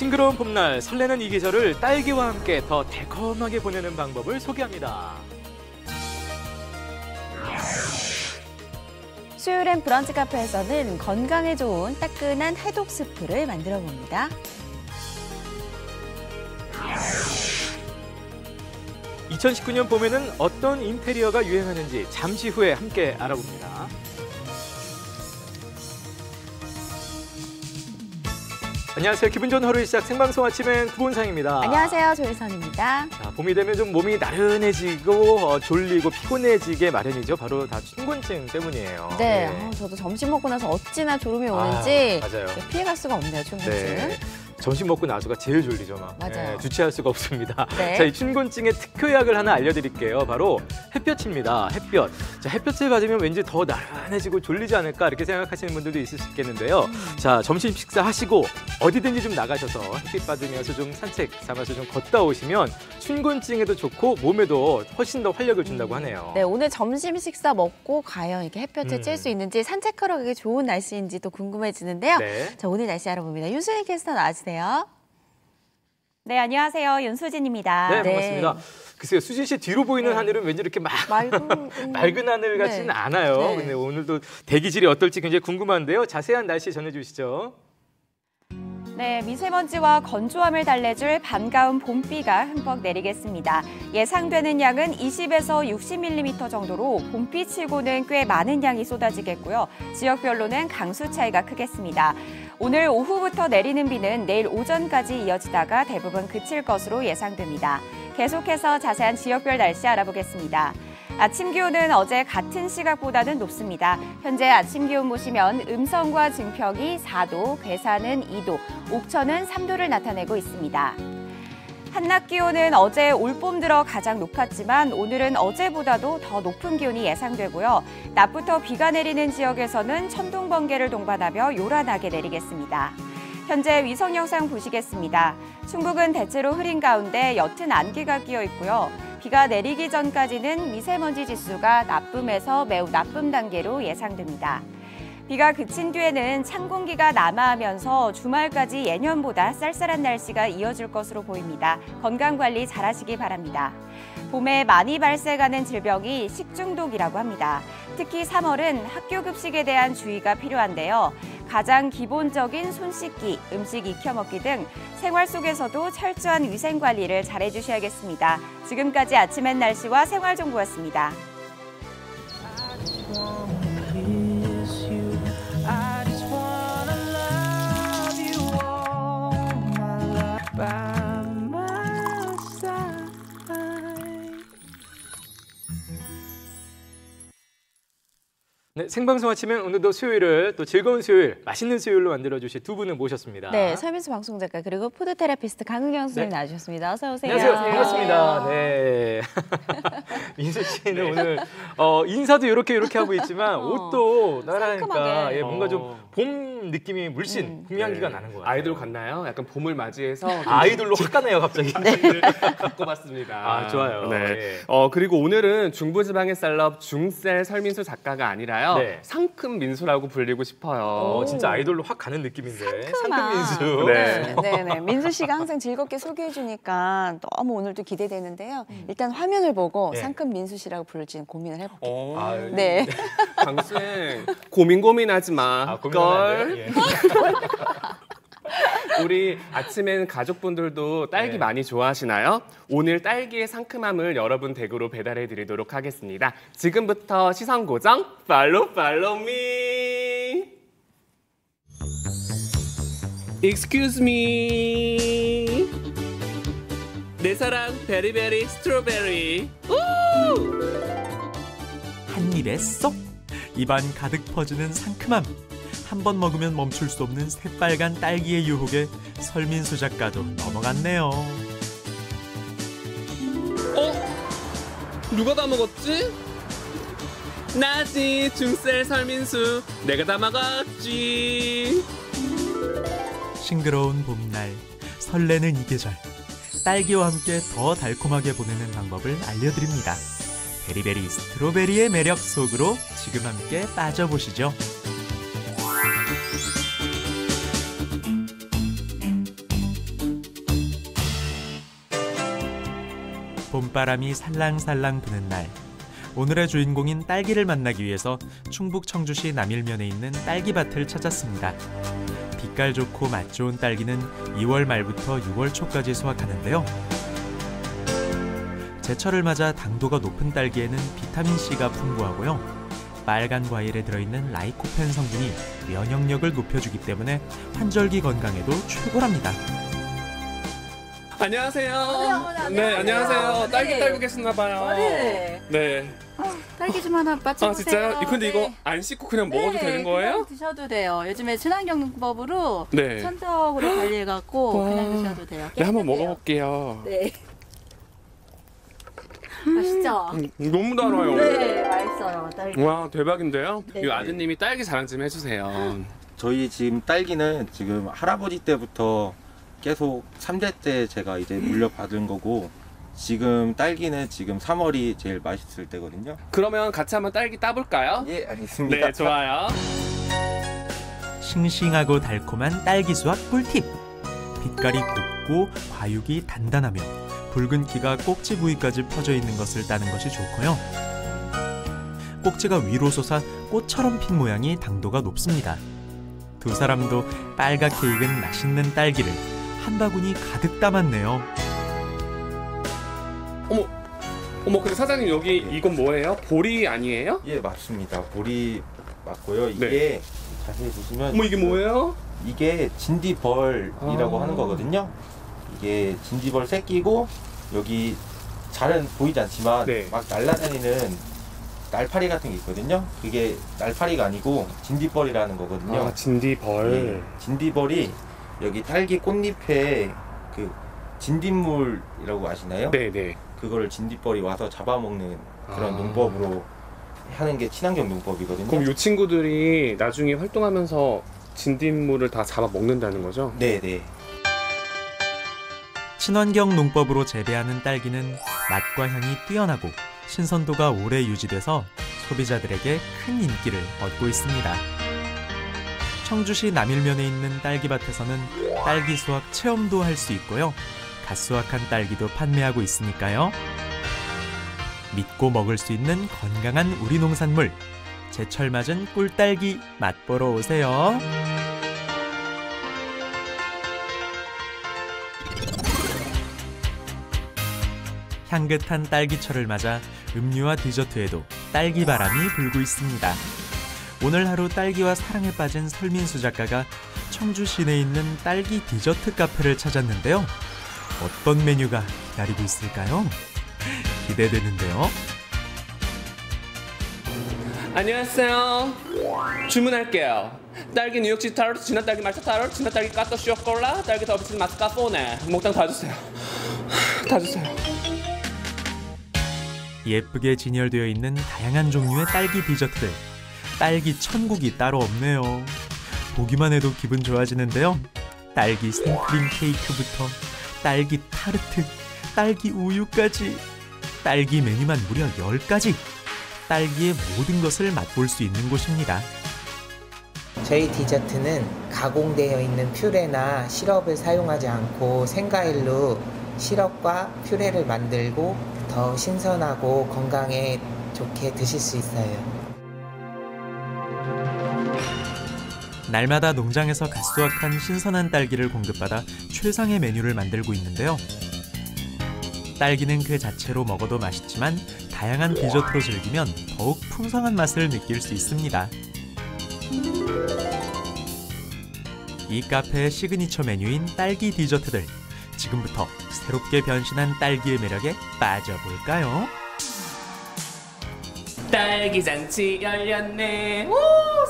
싱그러운 봄날 설레는 이 계절을 딸기와 함께 더 달콤하게 보내는 방법을 소개합니다. 수요일엔 브런치 카페에서는 건강에 좋은 따끈한 해독 스프를 만들어 봅니다. (2019년) 봄에는 어떤 인테리어가 유행하는지 잠시 후에 함께 알아봅니다. 안녕하세요. 기분 좋은 하루의 시작 생방송 아침엔 구본상입니다. 안녕하세요. 조일선입니다. 자, 봄이 되면 좀 몸이 나른해지고 어, 졸리고 피곤해지게 마련이죠. 바로 다 춘곤증 때문이에요. 네, 어, 저도 점심 먹고 나서 어찌나 졸음이 오는지 아, 맞아요. 피해갈 수가 없네요, 충곤증. 네. 점심 먹고 나서가 제일 졸리죠, 막. 맞아요. 네, 주체할 수가 없습니다. 네. 자, 이 춘곤증의 특효약을 하나 알려드릴게요. 바로 햇볕입니다. 햇볕. 자, 햇볕을 받으면 왠지 더 나른해지고 졸리지 않을까 이렇게 생각하시는 분들도 있을 수 있겠는데요. 음. 자, 점심 식사 하시고 어디든지 좀 나가셔서 햇빛 받으면서 좀 산책 삼아서 좀 걷다 오시면 춘곤증에도 좋고 몸에도 훨씬 더 활력을 준다고 하네요. 네, 오늘 점심 식사 먹고 과연 이렇게 햇볕을 음. 쬐수 있는지 산책하러 가기 좋은 날씨인지 또 궁금해지는데요. 네. 자, 오늘 날씨 알아봅니다. 윤수희 캐스터 나와주세요. 네, 안녕하세요. 윤수진입니다. 네, 반갑습니다. 글쎄요, 수진 씨 뒤로 보이는 네. 하늘은 왠지 이렇게 막 맑은, 음, 맑은 하늘 같지는 네. 않아요. 네. 근데 오늘도 대기질이 어떨지 굉장히 궁금한데요. 자세한 날씨 전해주시죠. 네, 미세먼지와 건조함을 달래줄 반가운 봄비가 흠뻑 내리겠습니다. 예상되는 양은 20에서 60mm 정도로 봄비치고는 꽤 많은 양이 쏟아지겠고요. 지역별로는 강수 차이가 크겠습니다. 오늘 오후부터 내리는 비는 내일 오전까지 이어지다가 대부분 그칠 것으로 예상됩니다. 계속해서 자세한 지역별 날씨 알아보겠습니다. 아침 기온은 어제 같은 시각보다는 높습니다. 현재 아침 기온 보시면 음성과 증평이 4도, 괴산은 2도, 옥천은 3도를 나타내고 있습니다. 한낮 기온은 어제 올봄 들어 가장 높았지만 오늘은 어제보다도 더 높은 기온이 예상되고요. 낮부터 비가 내리는 지역에서는 천둥 번개를 동반하며 요란하게 내리겠습니다. 현재 위성 영상 보시겠습니다. 충북은 대체로 흐린 가운데 옅은 안개가 끼어 있고요. 비가 내리기 전까지는 미세먼지 지수가 나쁨에서 매우 나쁨 단계로 예상됩니다. 비가 그친 뒤에는 찬 공기가 남하하면서 주말까지 예년보다 쌀쌀한 날씨가 이어질 것으로 보입니다. 건강 관리 잘하시기 바랍니다. 봄에 많이 발생하는 질병이 식중독이라고 합니다. 특히 3월은 학교 급식에 대한 주의가 필요한데요. 가장 기본적인 손 씻기, 음식 익혀 먹기 등 생활 속에서도 철저한 위생 관리를 잘 해 주셔야겠습니다. 지금까지 아침엔 날씨와 생활 정보였습니다. 생방송 아침엔 오늘도 수요일을 또 즐거운 수요일, 맛있는 수요일로 만들어 주실 두 분을 모셨습니다. 네, 설민수 방송 작가 그리고 food therapist 강은경 선생님 네. 나와주셨습니다. 어서 오세요. 안녕하세요. 반갑습니다. 네. 민수 씨는 오늘 어, 인사도 이렇게 이렇게 하고 있지만 어, 옷도 나라니까. 예, 뭔가 어. 좀 봄 느낌이 물씬 음. 봄 향기가 네. 나는 것 같아요. 아이돌 같나요? 약간 봄을 맞이해서 좀 아이돌로 확 가네요, 갑자기. 바꿔봤습니다. 아, 좋아요. 네. 예. 어 그리고 오늘은 중부지방의 셀럽 중셀 설민수 작가가 아니라요. 네. 상큼 민수라고 불리고 싶어요. 어, 진짜 아이돌로 확 가는 느낌인데. 상큼한. 상큼 민수. 네. 네, 네. 민수 씨가 항상 즐겁게 소개해 주니까 너무 오늘도 기대되는데요. 일단 화면을 보고 네. 상큼 민수 씨라고 부를지는 고민을 해볼게요. 어, 네. 강수행 고민 고민하지 마. 아, 걸. 돼요? 예. 우리 아침엔 가족분들도 딸기 네. 많이 좋아하시나요? 오늘 딸기의 상큼함을 여러분 댁으로 배달해 드리도록 하겠습니다. 지금부터 시선 고정 팔로 팔로 미. Excuse me. 내 사랑 베리베리 스트로베리. 한 입에 쏙 입안 가득 퍼지는 상큼함 한 번 먹으면 멈출 수 없는 새빨간 딸기의 유혹에 설민수 작가도 넘어갔네요 어? 누가 다 먹었지? 나지 중셀 설민수 내가 다 먹었지. 싱그러운 봄날 설레는 이 계절 딸기와 함께 더 달콤하게 보내는 방법을 알려드립니다 베리베리 스트로베리의 매력 속으로 지금 함께 빠져보시죠 봄바람이 살랑살랑 부는 날 오늘의 주인공인 딸기를 만나기 위해서 충북 청주시 남일면에 있는 딸기밭을 찾았습니다. 빛깔 좋고 맛 좋은 딸기는 2월 말부터 6월 초까지 수확하는데요. 제철을 맞아 당도가 높은 딸기에는 비타민 C가 풍부하고요. 빨간 과일에 들어있는 라이코펜 성분이 면역력을 높여주기 때문에 환절기 건강에도 최고랍니다. 안녕하세요. 네, 안녕하세요. 딸기 딸고 계셨나 봐요. 네. 네. 딸기 좀 하나 맛 아, 보세요. 진짜요? 근데 이거 네. 안 씻고 그냥 먹어도 네, 되는 거예요? 그냥 드셔도 돼요. 요즘에 친환경법으로 네. 천적으로 관리해갖고 와. 그냥 드셔도 돼요. 네, 한번. 먹어볼게요. 네. 맛있죠? 음, 너무 달아요. 네, 맛있어요. 딸기. 와, 대박인데요? 네. 이 아드님이 딸기 자랑 좀 해주세요. 저희 지금 딸기는 지금 할아버지 때부터 계속 3대째 제가 이제 물려받은 거고 지금 딸기는 지금 3월이 제일 맛있을 때거든요. 그러면 같이 한번 딸기 따볼까요? 예, 알겠습니다. 네, 좋아요. 싱싱하고 달콤한 딸기 수확 꿀팁. 빛깔이 곱고 과육이 단단하며 붉은 기가 꼭지 부위까지 퍼져 있는 것을 따는 것이 좋고요. 꼭지가 위로 솟아 꽃처럼 핀 모양이 당도가 높습니다. 두 사람도 빨갛게 익은 맛있는 딸기를 한 바구니 가득 담았네요. 어머, 어머, 근데 사장님 여기 이건 뭐예요? 보리 아니에요? 예, 맞습니다. 보리 맞고요. 이게 네. 자세히 보시면 어머, 이게 뭐예요? 이게 진디벌이라고 아. 하는 거거든요. 이게 진디벌 새끼고 여기 잘은 보이지 않지만 네. 막 날아다니는 날파리 같은 게 있거든요. 그게 날파리가 아니고 진디벌이라는 거거든요. 아, 진디벌. 예, 진디벌이 여기 딸기 꽃잎에 그 진딧물이라고 아시나요? 네네. 그거를 진딧벌이 와서 잡아먹는 그런 아. 농법으로 하는 게 친환경 농법이거든요. 그럼 이 친구들이 나중에 활동하면서 진딧물을 다 잡아 먹는다는 거죠? 네네. 친환경 농법으로 재배하는 딸기는 맛과 향이 뛰어나고 신선도가 오래 유지돼서 소비자들에게 큰 인기를 얻고 있습니다. 청주시 남일면에 있는 딸기밭에서는 딸기 수확 체험도 할 수 있고요. 갓 수확한 딸기도 판매하고 있으니까요. 믿고 먹을 수 있는 건강한 우리 농산물 제철 맞은 꿀딸기 맛보러 오세요. 향긋한 딸기철을 맞아 음료와 디저트에도 딸기 바람이 불고 있습니다. 오늘 하루 딸기와 사랑에 빠진 설민수 작가가 청주 시내에 있는 딸기 디저트 카페를 찾았는데요. 어떤 메뉴가 기다리고 있을까요? 기대되는데요. 안녕하세요. 주문할게요. 딸기 뉴욕 치즈 타르트, 진한 딸기 말차 타르트, 진한 딸기 gâteau chocolat, 딸기 더블 치즈 마스카포네. 몽땅 다 주세요. 다 주세요. 예쁘게 진열되어 있는 다양한 종류의 딸기 디저트들. 딸기 천국이 따로 없네요. 보기만 해도 기분 좋아지는데요. 딸기 생크림 케이크부터 딸기 타르트, 딸기 우유까지. 딸기 메뉴만 무려 10가지. 딸기의 모든 것을 맛볼 수 있는 곳입니다. 저희 디저트는 가공되어 있는 퓨레나 시럽을 사용하지 않고 생과일로 시럽과 퓨레를 만들고 더 신선하고 건강에 좋게 드실 수 있어요. 날마다 농장에서 갓 수확한 신선한 딸기를 공급받아 최상의 메뉴를 만들고 있는데요. 딸기는 그 자체로 먹어도 맛있지만 다양한 디저트로 즐기면 더욱 풍성한 맛을 느낄 수 있습니다. 이 카페의 시그니처 메뉴인 딸기 디저트들. 지금부터 새롭게 변신한 딸기의 매력에 빠져볼까요? 딸기 잔치 열렸네. 오,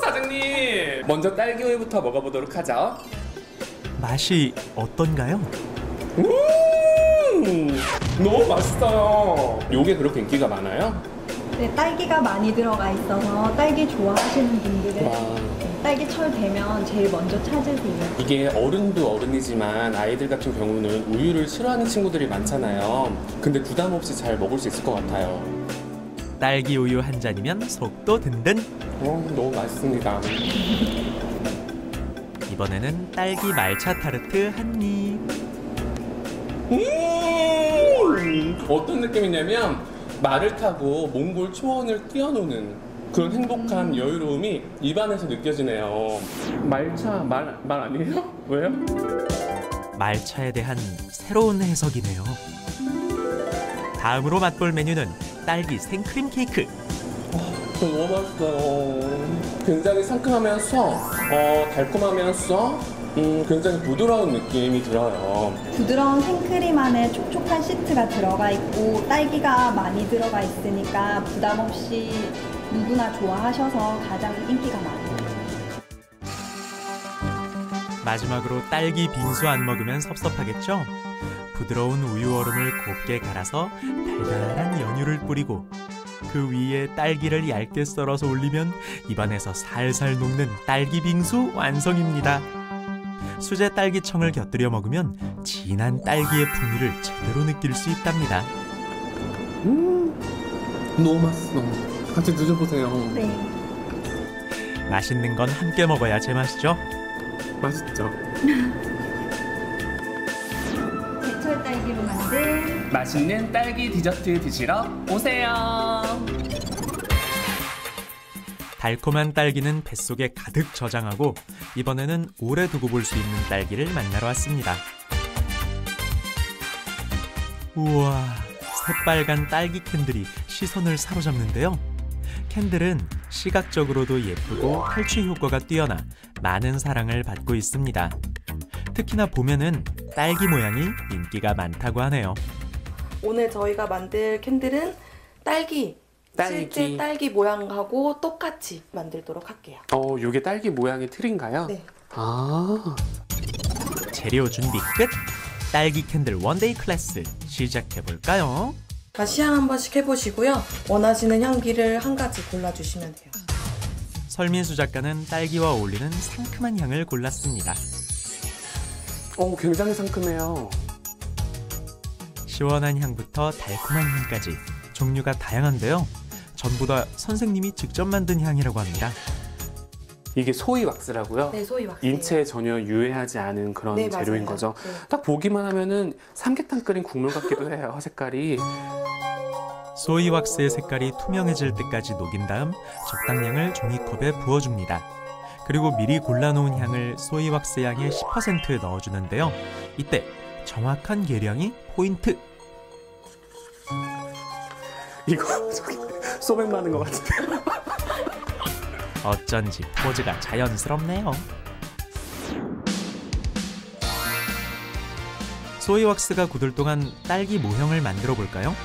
사장님. 먼저 딸기 우유부터 먹어보도록 하죠. 맛이 어떤가요? 음, 너무 맛있어요. 요게 그렇게 인기가 많아요? 네, 딸기가 많이 들어가 있어서 딸기 좋아하시는 분들은 와. 딸기철 되면 제일 먼저 찾으세요. 이게 어른도 어른이지만 아이들 같은 경우는 우유를 싫어하는 친구들이 많잖아요. 근데 부담 없이 잘 먹을 수 있을 것 같아요. 딸기 우유 한 잔이면 속도 든든. 어, 너무 맛있습니다. 이번에는 딸기 말차 타르트 한 입. 음, 음, 어떤 느낌이냐면 말을 타고 몽골 초원을 뛰어노는 그런 행복한 여유로움이 입안에서 느껴지네요. 말차 말, 말 아니에요? 왜요? 말차에 대한 새로운 해석이네요. 다음으로 맛볼 메뉴는 딸기 생크림 케이크. 저 너무 맛있어요. 굉장히 상큼하면서 어, 달콤하면서 음, 굉장히 부드러운 느낌이 들어요. 부드러운 생크림 안에 촉촉한 시트가 들어가 있고 딸기가 많이 들어가 있으니까 부담 없이 누구나 좋아하셔서 가장 인기가 많아요. 마지막으로 딸기 빙수 안 먹으면 섭섭하겠죠? 부드러운 우유 얼음을 곱게 갈아서 달달한 연유를 뿌리고 그 위에 딸기를 얇게 썰어서 올리면 입안에서 살살 녹는 딸기 빙수 완성입니다. 수제 딸기청을 곁들여 먹으면 진한 딸기의 풍미를 제대로 느낄 수 있답니다. 음, 너무 맛있어. 같이 드셔보세요. 네. 맛있는 건 함께 먹어야 제맛이죠. 맛있죠? 맛있는 딸기 디저트 드시러 오세요. 달콤한 딸기는 뱃속에 가득 저장하고 이번에는 오래 두고 볼 수 있는 딸기를 만나러 왔습니다. 우와, 새빨간 딸기 candle이 시선을 사로잡는데요. candle은 시각적으로도 예쁘고 탈취 효과가 뛰어나 많은 사랑을 받고 있습니다. 특히나 봄에는 딸기 모양이 인기가 많다고 하네요. 오늘 저희가 만들 candle은 딸기, 딸기. 실제 딸기 모양하고 똑같이 만들도록 할게요. 어, 이게 딸기 모양의 틀인가요? 네. 아, 재료 준비 끝! 딸기 candle one-day class 시작해 볼까요? 다 시향 한 번씩 해보시고요. 원하시는 향기를 한 가지 골라주시면 돼요. 설민수 작가는 딸기와 어울리는 상큼한 향을 골랐습니다. 어, 굉장히 상큼해요. 시원한 향부터 달콤한 향까지 종류가 다양한데요. 전부 다 선생님이 직접 만든 향이라고 합니다. 이게 soy wax라고요? 네, 소이 왁스. 인체에 전혀 유해하지 않은 그런 네, 재료인 맞아요. 거죠. 네. 딱 보기만 하면은 삼계탕 끓인 국물 같기도 해요, 색깔이. 소이 왁스의 색깔이 투명해질 때까지 녹인 다음 적당량을 종이컵에 부어줍니다. 그리고 미리 골라놓은 향을 소이 왁스 양의 10% 넣어주는데요. 이때 정확한 계량이 포인트. 이거 소맥 많은 것 같은데. 어쩐지 포즈가 자연스럽네요. 소이 왁스가 굳을 동안 딸기 모형을 만들어 볼까요?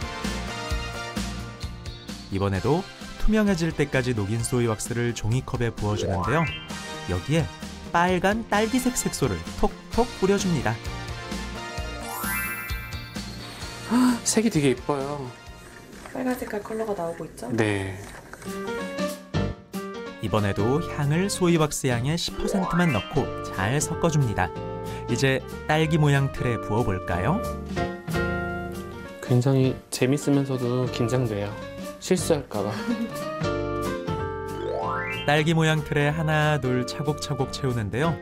이번에도 투명해질 때까지 녹인 소이 왁스를 종이컵에 부어주는데요. 여기에 빨간 딸기색 색소를 톡톡 뿌려줍니다. 색이 되게 예뻐요. 빨간 색깔 컬러가 나오고 있죠? 네. 이번에도 향을 소이 왁스 양의 10%만 넣고 잘 섞어줍니다. 이제 딸기 모양 틀에 부어볼까요? 굉장히 재밌으면서도 긴장돼요. 실수할까봐. 딸기 모양 틀에 하나 둘 차곡차곡 채우는데요.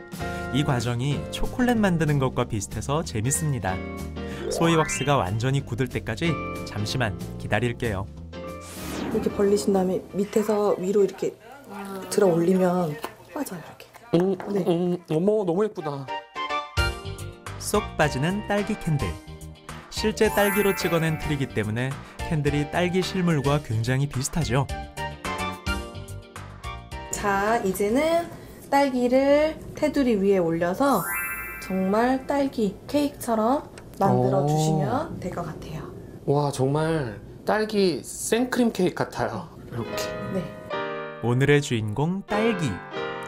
이 과정이 초콜릿 만드는 것과 비슷해서 재밌습니다. 소이 왁스가 완전히 굳을 때까지 잠시만 기다릴게요. 이렇게 벌리신 다음에 밑에서 위로 이렇게 들어 올리면 빠져요, 이렇게. 음, 네. 음, 어머, 너무 예쁘다. 쏙 빠지는 딸기 candle. 실제 딸기로 찍어낸 틀이기 때문에 candle이 딸기 실물과 굉장히 비슷하죠. 자, 이제는 딸기를 테두리 위에 올려서 정말 딸기 케이크처럼 만들어 오. 주시면 될 것 같아요. 와, 정말 딸기 생크림 케이크 같아요. 이렇게. 네. 오늘의 주인공 딸기.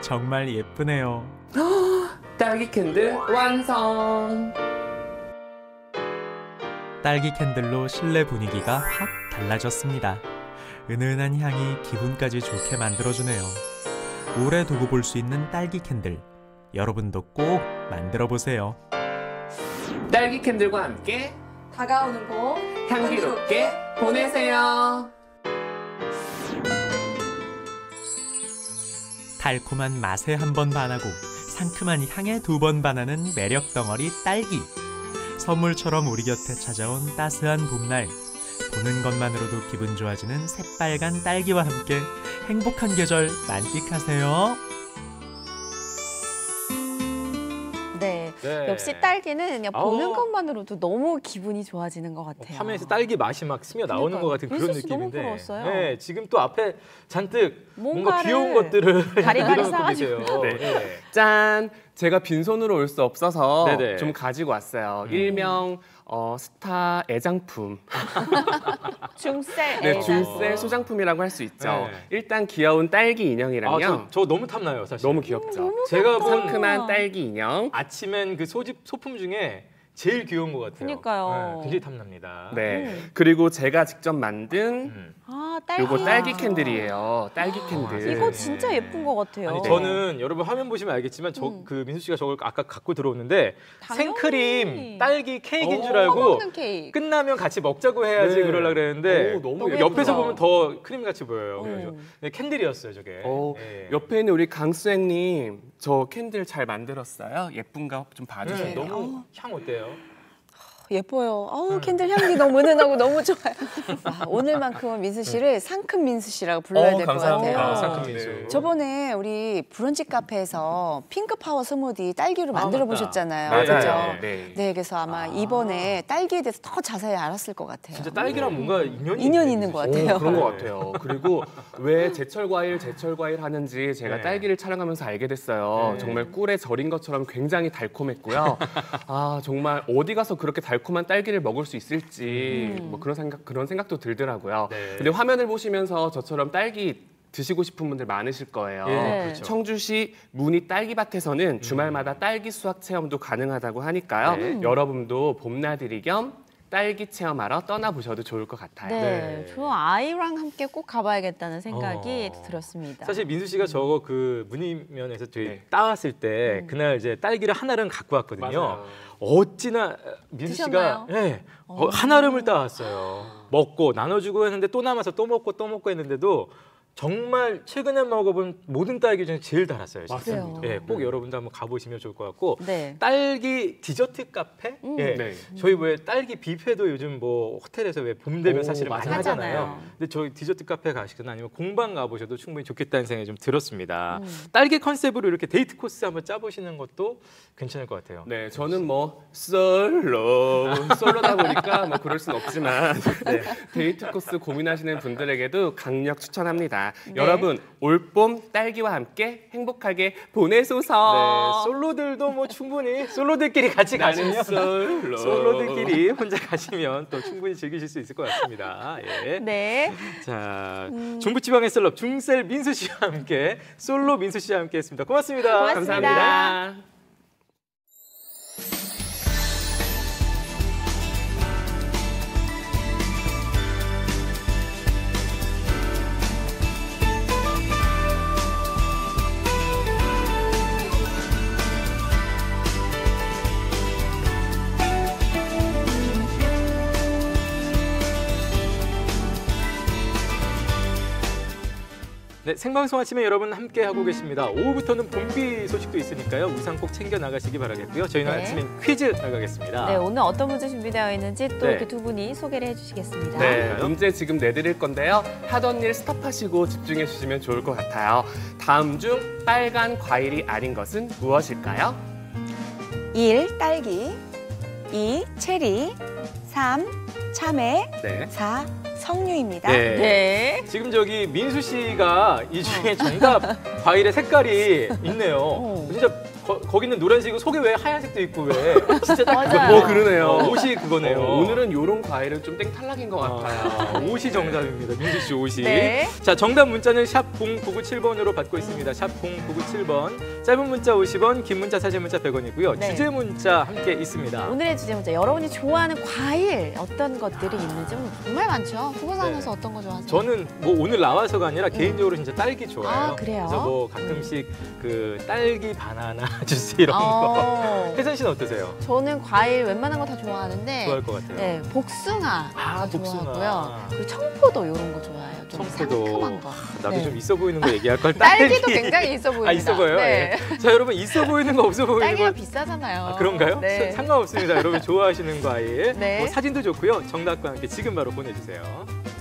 정말 예쁘네요. 딸기 candle 완성! 딸기 candle로 실내 분위기가 확 달라졌습니다. 은은한 향이 기분까지 좋게 만들어주네요. 오래 두고 볼 수 있는 딸기 candle. 여러분도 꼭 만들어 보세요. 딸기 candle과 함께 다가오는 봄 향기롭게 보내세요. 달콤한 맛에 한 번 반하고 상큼한 향에 두 번 반하는 매력 덩어리 딸기. 선물처럼 우리 곁에 찾아온 따스한 봄날. 보는 것만으로도 기분 좋아지는 새빨간 딸기와 함께 행복한 계절 만끽하세요. 네. 네. 역시 딸기는 그냥 보는 아우. 것만으로도 너무 기분이 좋아지는 것 같아요. 화면에서 딸기 맛이 막 스며 나오는 그러니까요. 것 같은 그런 느낌인데. 부러웠어요. 네, 지금 또 앞에 잔뜩 뭔가 귀여운 것들을 싸가지고. 계세요. 네. 네. 짠! 제가 빈손으로 올 수 없어서 네네. 좀 가지고 왔어요. 음. 일명 어, 스타 애장품. 중셀 네, 애장. 중셀 소장품이라고 할 수 있죠. 네. 일단 귀여운 딸기 아, 인형이랑요. 저, 저 너무 탐나요, 사실. 너무 귀엽죠. 제가 본 상큼한 딸기 인형. 아침엔 그 소집 소품 중에 제일 귀여운 것 같아요. 그러니까요. 네, 굉장히 탐납니다. 네. 그리고 제가 직접 만든 음. 아, 딸기. 요거 딸기 캔들이에요. 딸기 캔들. 네. 이거 진짜 예쁜 것 같아요. 아니 저는 여러분 화면 보시면 알겠지만 저 음. 그 민수 씨가 저걸 아까 갖고 들어오는데 당연히. 생크림 딸기 케이크인 오. 줄 알고 먹는 케이크. 끝나면 같이 먹자고 해야지 네. 그러려 그랬는데 오, 너무. 옆에서 보면 더 크림 같이 보여요. 그래서 음. 네, 캔들이었어요 저게. 어, 네. 옆에 있는 우리 강 선생님 저 캔들 잘 만들었어요. 예쁜가 좀 네, 봐주세요. 너무 향 어때요? 예뻐요. 어우 음. 캔들 향기 너무 은은하고 너무 좋아요. 와, 오늘만큼은 민수 씨를 상큼 민수 씨라고 불러야 어, 될것 감사합니다. 같아요. 상큼 민수. 네. 저번에 우리 브런치 카페에서 핑크 파워 스무디 딸기로 아, 만들어. 보셨잖아요. 맞아요. 그죠? 네. 네, 그래서 아마 이번에 딸기에 대해서 더 자세히 알았을 것 같아요. 진짜 딸기랑 뭔가 인연이 인연이 있네, 있는 것. 같아요. 오, 그런 것 같아요. 그리고 왜 제철 과일, 제철 과일 하는지 제가 네. 딸기를 촬영하면서 알게 됐어요. 네. 정말 꿀에 절인 것처럼 굉장히 달콤했고요. 아 정말 어디 가서 그렇게 달 콤한 딸기를 먹을 수 있을지 음. 뭐 그런 생각 그런 생각도 들더라고요. 네. 근데 화면을 보시면서 저처럼 딸기 드시고 싶은 분들 많으실 거예요. 예, 네. 그렇죠. 청주시 문희 딸기밭에서는 주말마다 딸기 수확 체험도 가능하다고 하니까요. 네. 여러분도 봄나들이 겸 딸기 체험하러 떠나보셔도 좋을 것 같아요. 네, 네. 저 아이랑 함께 꼭 가봐야겠다는 생각이 어. 들었습니다. 사실 민수 씨가 저거 그 문의면에서 저희 네. 따왔을 때 음. 그날 이제 딸기를 하나를 갖고 왔거든요. 맞아요. 어찌나 민수 씨가 드셨나요? 예, 어, 한아름을 따왔어요. 먹고 나눠주고 했는데 또 남아서 또 먹고 또 먹고 했는데도 정말 최근에 먹어본 모든 딸기 중에 제일 달았어요. 맞습니다. 예, 꼭 여러분도 한번 가보시면 좋을 것 같고 네. 딸기 디저트 카페? 음. 예. 네. 저희 왜 딸기 뷔페도 요즘 뭐 호텔에서 왜 봄 되면 오, 사실은 많이. 하잖아요. 하잖아요. 근데 저희 디저트 카페 가시거나 아니면 공방 가보셔도 충분히 좋겠다는 생각이 좀 들었습니다. 음. 딸기 컨셉으로 이렇게 데이트 코스 한번 짜보시는 것도 괜찮을 것 같아요. 네, 저는 뭐 솔로 솔로다 보니까 뭐 그럴 순 없지만 네, 데이트 코스 고민하시는 분들에게도 강력 추천합니다. 네. 여러분 올봄 딸기와 함께 행복하게 보내소서. 네, 솔로들도 뭐 충분히 솔로들끼리 같이 나는 가시면 솔로. 솔로들끼리 혼자 가시면 또 충분히 즐기실 수 있을 것 같습니다. 예. 네. 자, 중부지방의 셀럽 중셀 민수 씨와 함께 솔로 민수 씨와 함께했습니다. 고맙습니다. 고맙습니다. 감사합니다. 네, 생방송 아침에 여러분 함께 하고 계십니다. 오후부터는 봄비 소식도 있으니까요. 우산 꼭 챙겨 나가시기 바라겠고요. 저희는 네. 아침엔 퀴즈 나가겠습니다. 네, 오늘 어떤 문제 준비되어 있는지 또 네. 이렇게 두 분이 소개를 해주시겠습니다. 네, 그럴까요? 문제 지금 내드릴 건데요. 하던 일 스톱하시고 집중해 주시면 좋을 것 같아요. 다음 중 빨간 과일이 아닌 것은 무엇일까요? 1. 딸기 2. 체리 3. 참외 네. 4. 석류입니다. 네. 네. 지금 저기 민수 씨가 이 중에 정답 과일의 색깔이 있네요. 어. 진짜 거, 거기는 노란색이고 속에 왜 하얀색도 있고 왜 진짜 딱 맞아요. 그거. 어, 그러네요. 어, 옷이 그거네요. 어, 오늘은 이런 과일은 좀 땡탈락인 것 같아요. 아, 옷이 정답입니다. 민수 씨 옷이. 네. 자, 정답 문자는 샵 0997번으로 받고 있습니다. 샵 0997번. 짧은 문자 50원, 긴 문자 사진 문자 100원이고요. 네. 주제 문자 함께 있습니다. 오늘의 주제 문제 여러분이 좋아하는 과일 어떤 것들이 있는지 정말 많죠. 후보 나눠서 어떤 거 좋아하세요? 저는 뭐 오늘 나와서가 아니라 개인적으로 진짜 딸기 좋아해요. 아, 그래요? 그래서 뭐 가끔씩 그 딸기 바나나 주스 이런 거. 어. 혜선 씨는 어떠세요? 저는 과일 웬만한 거 다 좋아하는데 좋아할 것 같아요. 네, 복숭아 아, 복숭아. 좋아하고요. 그리고 청포도 이런 거 좋아해요. 좀 청포도. 상큼한 거. 나도 네. 좀 있어 보이는 거 얘기할 걸. 딸기도 딸기. 굉장히 있어 보입니다. 아 있어 보여요. 네. 예. 자 여러분 있어 보이는 거 없어 보이는 딸기가 거. 비싸잖아요. 아, 그런가요? 네. 사- 상관없습니다. 여러분 좋아하시는 과일. 네. 뭐 사진도 좋고요. 정답과 함께 지금 바로 보내주세요. 있습니다.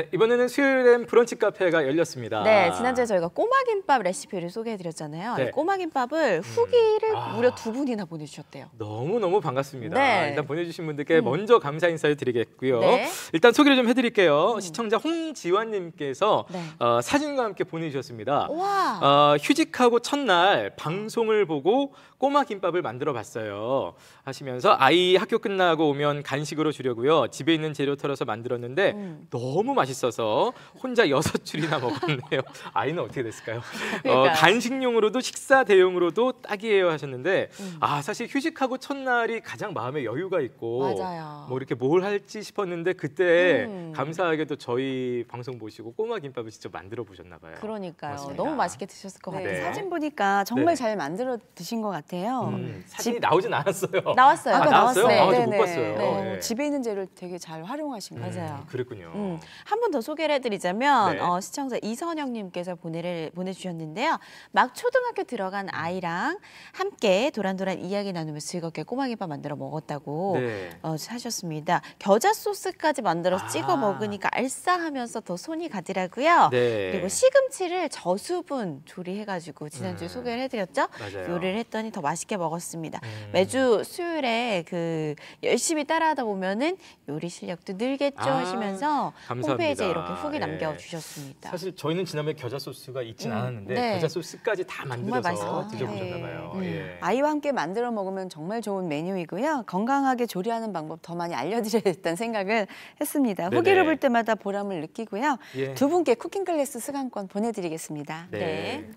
네, 이번에는 수요일엔 브런치 카페가 열렸습니다. 네, 지난주에 저희가 꼬마김밥 레시피를 소개해드렸잖아요. 네. 이 꼬마김밥을 후기를 아. 무려 두 분이나 보내주셨대요. 너무너무 반갑습니다. 네. 일단 보내주신 분들께 먼저 감사 인사를 드리겠고요. 네. 일단 소개를 좀 해드릴게요. 시청자 홍지환님께서 네. 어, 사진과 함께 보내주셨습니다. 와. 어, 휴직하고 첫날 방송을 보고 꼬마 김밥을 만들어 봤어요. 하시면서 아이 학교 끝나고 오면 간식으로 주려고요. 집에 있는 재료 털어서 만들었는데 음. 너무 맛있어서 혼자 여섯 줄이나 먹었네요. 아이는 어떻게 됐을까요? 어, 그러니까요. 간식용으로도 식사 대용으로도 딱이에요 하셨는데 음. 아 사실 휴직하고 첫날이 가장 마음에 여유가 있고 맞아요. 뭐 이렇게 뭘 할지 싶었는데 그때 음. 감사하게도 저희 방송 보시고 꼬마 김밥을 직접 만들어 보셨나 봐요. 그러니까요. 맞습니다. 너무 맛있게 드셨을 것 같아요. 네. 사진 보니까 정말 네. 잘 만들어 드신 것 같아요. 음, 사진이 나오진 않았어요. 나왔어요. 아, 아까 나왔어요? 나왔어요. 아, 네, 저못 네. 봤어요. 네. 예. 집에 있는 재료를 되게 잘 활용하신 것 같아요. 음, 그랬군요. 음, 한분더 소개를 해드리자면 네. 어, 시청자 이선영님께서 보내를, 보내주셨는데요. 막 초등학교 들어간 아이랑 함께 도란도란 이야기 나누면서 즐겁게 꼬마김밥 만들어 먹었다고 네. 어, 하셨습니다. 겨자 소스까지 만들어서 아. 찍어 먹으니까 알싸하면서 더 손이 가더라고요. 네. 그리고 시금치를 저수분 조리해가지고 지난주에 음. 소개를 해드렸죠. 맞아요. 요리를 했더니 더 맛있게 먹었습니다. 음. 매주 수요일에 그 열심히 따라하다 보면은 요리 실력도 늘겠죠 아, 하시면서 감사합니다. 홈페이지에 이렇게 후기 예. 남겨주셨습니다. 사실 저희는 지난번에 겨자 소스가 있진 음, 않았는데 네. 겨자 소스까지 다 만들어서 맛있어요. 드셔보셨나 네. 봐요. 음. 예. 아이와 함께 만들어 먹으면 정말 좋은 메뉴이고요. 건강하게 조리하는 방법 더 많이 알려드려야겠다는 생각을 했습니다. 네네. 후기를 볼 때마다 보람을 느끼고요. 예. 두 분께 쿠킹 클래스 수강권 보내드리겠습니다. 네. 네,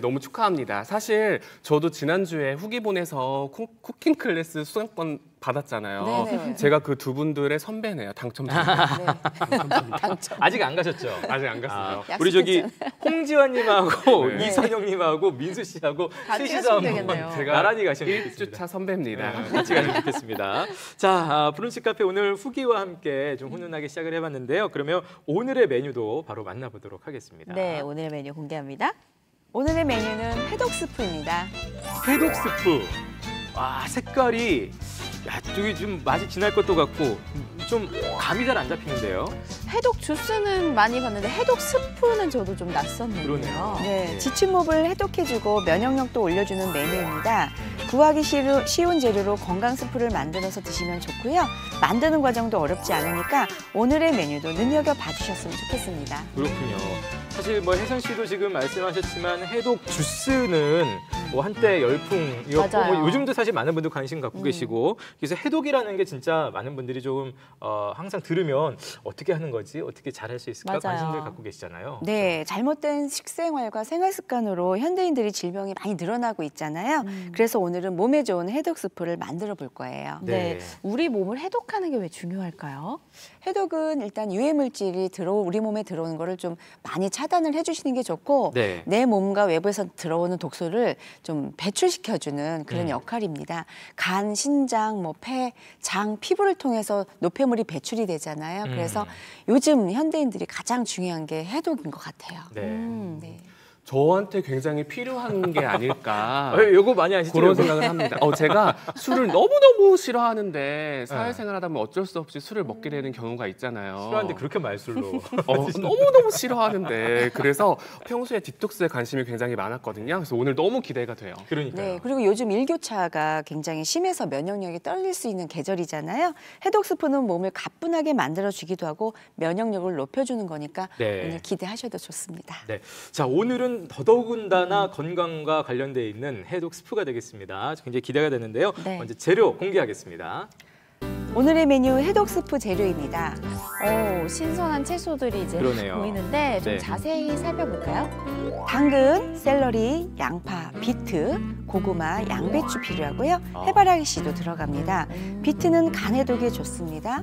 너무 축하합니다. 사실 저도 지난주에 후기 보내서 쿠, 쿠킹 클래스 수강권 받았잖아요. 네네. 제가 그 두 분들의 선배네요. 당첨자입니다. 네. 당첨. 아직 안 가셨죠? 아직 안 갔어요. 아, 우리 저기 홍지환님하고 네. 이선영님하고 민수 씨하고 셋이서 한번. 제가 나란히 가시면 좋겠습니다. 1주차 선배입니다. 네, 같이 가면 좋겠습니다. 자, 아, 브런치 카페 오늘 후기와 함께 좀 훈훈하게 시작을 해봤는데요. 그러면 오늘의 메뉴도 바로 만나보도록 하겠습니다. 네, 오늘의 메뉴 공개합니다. 오늘의 메뉴는 회독 스프입니다. 회독 스프. 와, 색깔이 야, 저기 좀 맛이 진할 것도 같고 좀 감이 잘 안 잡히는데요. 해독 주스는 많이 봤는데 해독 스프는 저도 좀 낯섰네요. 그러네요. 네, 네. 지침몹을 해독해주고 면역력도 올려주는 메뉴입니다. 구하기 쉬운 재료로 건강 스프를 만들어서 드시면 좋고요. 만드는 과정도 어렵지 않으니까 오늘의 메뉴도 눈여겨 봐주셨으면 좋겠습니다. 그렇군요. 사실 뭐 혜선 씨도 지금 말씀하셨지만 해독 주스는 뭐 한때 열풍이었고 맞아요. 뭐 요즘도 사실 많은 분들 관심 갖고 음. 계시고 그래서 해독이라는 게 진짜 많은 분들이 좀 어, 항상 들으면 어떻게 하는 거지 어떻게 잘할 수 있을까 맞아요. 관심들 갖고 계시잖아요. 네, 잘못된 식생활과 생활 습관으로 현대인들이 질병이 많이 늘어나고 있잖아요. 그래서 오늘은 몸에 좋은 해독 스프를 만들어 볼 거예요. 네. 우리 몸을 해독하는 게 왜 중요할까요? 해독은 일단 유해 물질이 들어 우리 몸에 들어오는 거를 좀 많이 차단을 해주시는 게 좋고 네. 내 몸과 외부에서 들어오는 독소를 좀 배출시켜주는 그런 음. 역할입니다. 간, 신장, 뭐 폐, 장, 피부를 통해서 노폐물이 배출이 되잖아요. 음. 그래서 요즘 현대인들이 가장 중요한 게 해독인 것 같아요. 네. 음, 네. 저한테 굉장히 필요한 게 아닐까. 어, 요거 많이 아시죠? 그런? 생각을 합니다. 어, 제가 술을 너무너무 싫어하는데 사회생활 하다 보면 어쩔 수 없이 술을 먹게 되는 경우가 있잖아요. 싫어하는데 그렇게 말술로. 어, 너무너무 싫어하는데 그래서 평소에 디톡스에 관심이 굉장히 많았거든요. 그래서 오늘 너무 기대가 돼요. 그러니까요. 네, 그리고 요즘 일교차가 굉장히 심해서 면역력이 떨릴 수 있는 계절이잖아요. 해독 스프는 몸을 가뿐하게 만들어주기도 하고 면역력을 높여주는 거니까 네. 오늘 기대하셔도 좋습니다. 네. 자, 오늘은 더더군다나 건강과 관련돼 있는 해독 스프가 되겠습니다. 굉장히 기대가 되는데요. 네. 먼저 재료 공개하겠습니다. 오늘의 메뉴 해독 스프 재료입니다. 오, 신선한 채소들이 이제 그러네요. 보이는데 좀 네. 자세히 살펴볼까요? 당근, 샐러리, 양파, 비트, 고구마, 양배추 필요하고요. 아. 해바라기 씨도 들어갑니다. 비트는 간 해독에 좋습니다.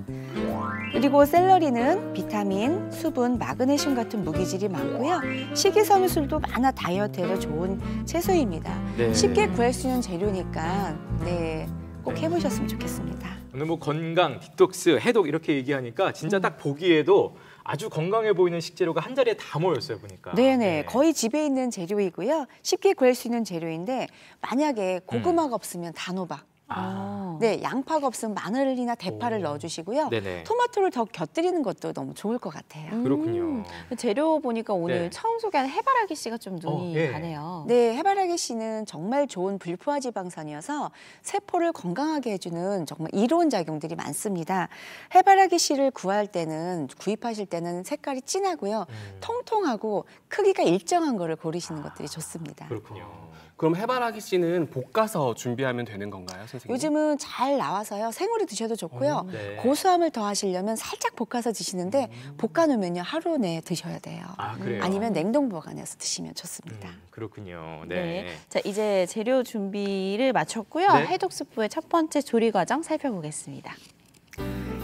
그리고 샐러리는 비타민, 수분, 마그네슘 같은 무기질이 많고요. 식이섬유소도 많아 다이어트에도 좋은 채소입니다. 네. 쉽게 구할 수 있는 재료니까 네, 꼭 해보셨으면 좋겠습니다. 오늘 뭐 건강, 디톡스, 해독 이렇게 얘기하니까 진짜 딱 보기에도 아주 건강해 보이는 식재료가 한 자리에 다 모였어요 보니까. 네네, 거의 집에 있는 재료이고요. 쉽게 구할 수 있는 재료인데 만약에 고구마가 없으면 단호박, 아, 네 양파가 없으면 마늘이나 대파를 오. 넣어주시고요. 네네. 토마토를 더 곁들이는 것도 너무 좋을 것 같아요. 그렇군요. 재료 보니까 오늘 네. 처음 소개한 해바라기 씨가 좀 눈이 어, 예. 가네요. 네, 해바라기 씨는 정말 좋은 불포화 지방산이어서 세포를 건강하게 해주는 정말 이로운 작용들이 많습니다. 해바라기 씨를 구할 때는 구입하실 때는 색깔이 진하고요, 음, 통통하고 크기가 일정한 거를 고르시는 것들이 좋습니다. 그렇군요. 그럼 해바라기 씨는 볶아서 준비하면 되는 건가요, 선생님? 요즘은 잘 나와서요, 생으로 드셔도 좋고요. 네. 고소함을 더하시려면 살짝 볶아서 드시는데 볶아놓으면요 하루 내에 드셔야 돼요. 아 그래요. 아 니면 냉동 보관해서 드시면 좋습니다. 음, 그렇군요. 네. 네. 자, 이제 재료 준비를 마쳤고요. 네. 해독 스프의 첫 번째 조리 과정 살펴보겠습니다.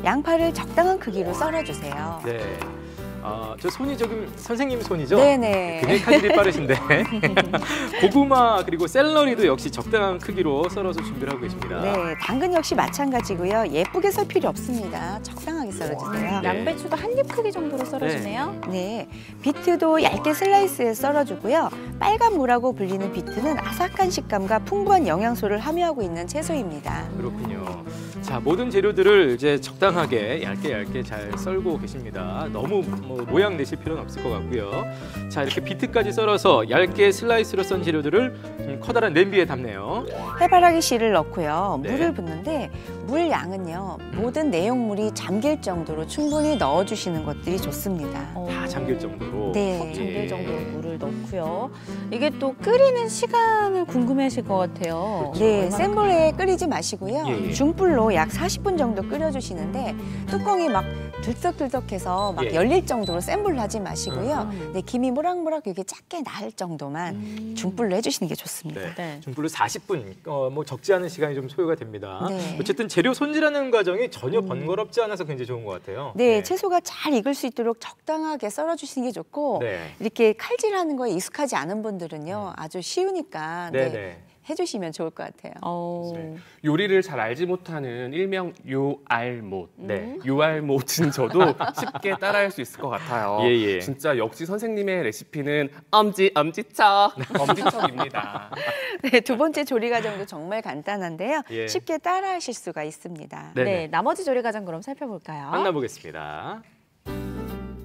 양파를 적당한 크기로 썰어주세요. 네. 아, 저 손이 조금 선생님 손이죠? 네네. 굉장히 칼질이 빠르신데 고구마 그리고 샐러리도 역시 적당한 크기로 썰어서 준비를 하고 계십니다. 네, 당근 역시 마찬가지고요. 예쁘게 썰 필요 없습니다. 적당하게 썰어주세요. 네. 양배추도 한 입 크기 정도로 썰어주네요. 네, 비트도 얇게 슬라이스해 썰어주고요. 빨간 무라고 불리는 비트는 아삭한 식감과 풍부한 영양소를 함유하고 있는 채소입니다. 그렇군요. 자, 모든 재료들을 이제 적당하게 얇게 얇게 잘 썰고 계십니다. 너무 뭐 모양 내실 필요는 없을 것 같고요. 자, 이렇게 비트까지 썰어서 얇게 슬라이스로 썬 재료들을 좀 커다란 냄비에 담네요. 해바라기 씨를 넣고요. 네. 물을 붓는데 물 양은요. 모든 내용물이 잠길 정도로 충분히 넣어주시는 것들이 좋습니다. 다 잠길 정도로. 네. 턱 잠길 예. 정도로 물을 넣고요. 이게 또 끓이는 시간을 궁금해하실 것 같아요. 네, 얼마나 센 불에 끓이지 마시고요. 예, 예. 중불로 약 40분 정도 끓여주시는데 뚜껑이 막 들떡들떡해서 막 예. 열릴 정도 로 센 불로 하지 마시고요. 음. 네, 김이 모락모락 이렇게 작게 날 정도만 중불로 해주시는 게 좋습니다. 네. 네. 중불로 40분, 어, 뭐 적지 않은 시간이 좀 소요가 됩니다. 네. 어쨌든 재료 손질하는 과정이 전혀 번거롭지 않아서 굉장히 좋은 것 같아요. 네, 채소가 잘 익을 수 있도록 적당하게 썰어주시는 게 좋고 네. 이렇게 칼질하는 거에 익숙하지 않은 분들은요 아주 쉬우니까 네, 네, 네. 해주시면 좋을 것 같아요. 어, 네. 요리를 잘 알지 못하는 일명 요알못. 네. 요알못은 저도 쉽게 따라할 수 있을 것 같아요. 예, 예. 진짜 역시 선생님의 레시피는 엄지 엄지척 엄지척입니다. 네, 두 번째 조리 과정도 정말 간단한데요. 예. 쉽게 따라하실 수가 있습니다. 네네. 네, 나머지 조리 과정 그럼 살펴볼까요? 만나보겠습니다.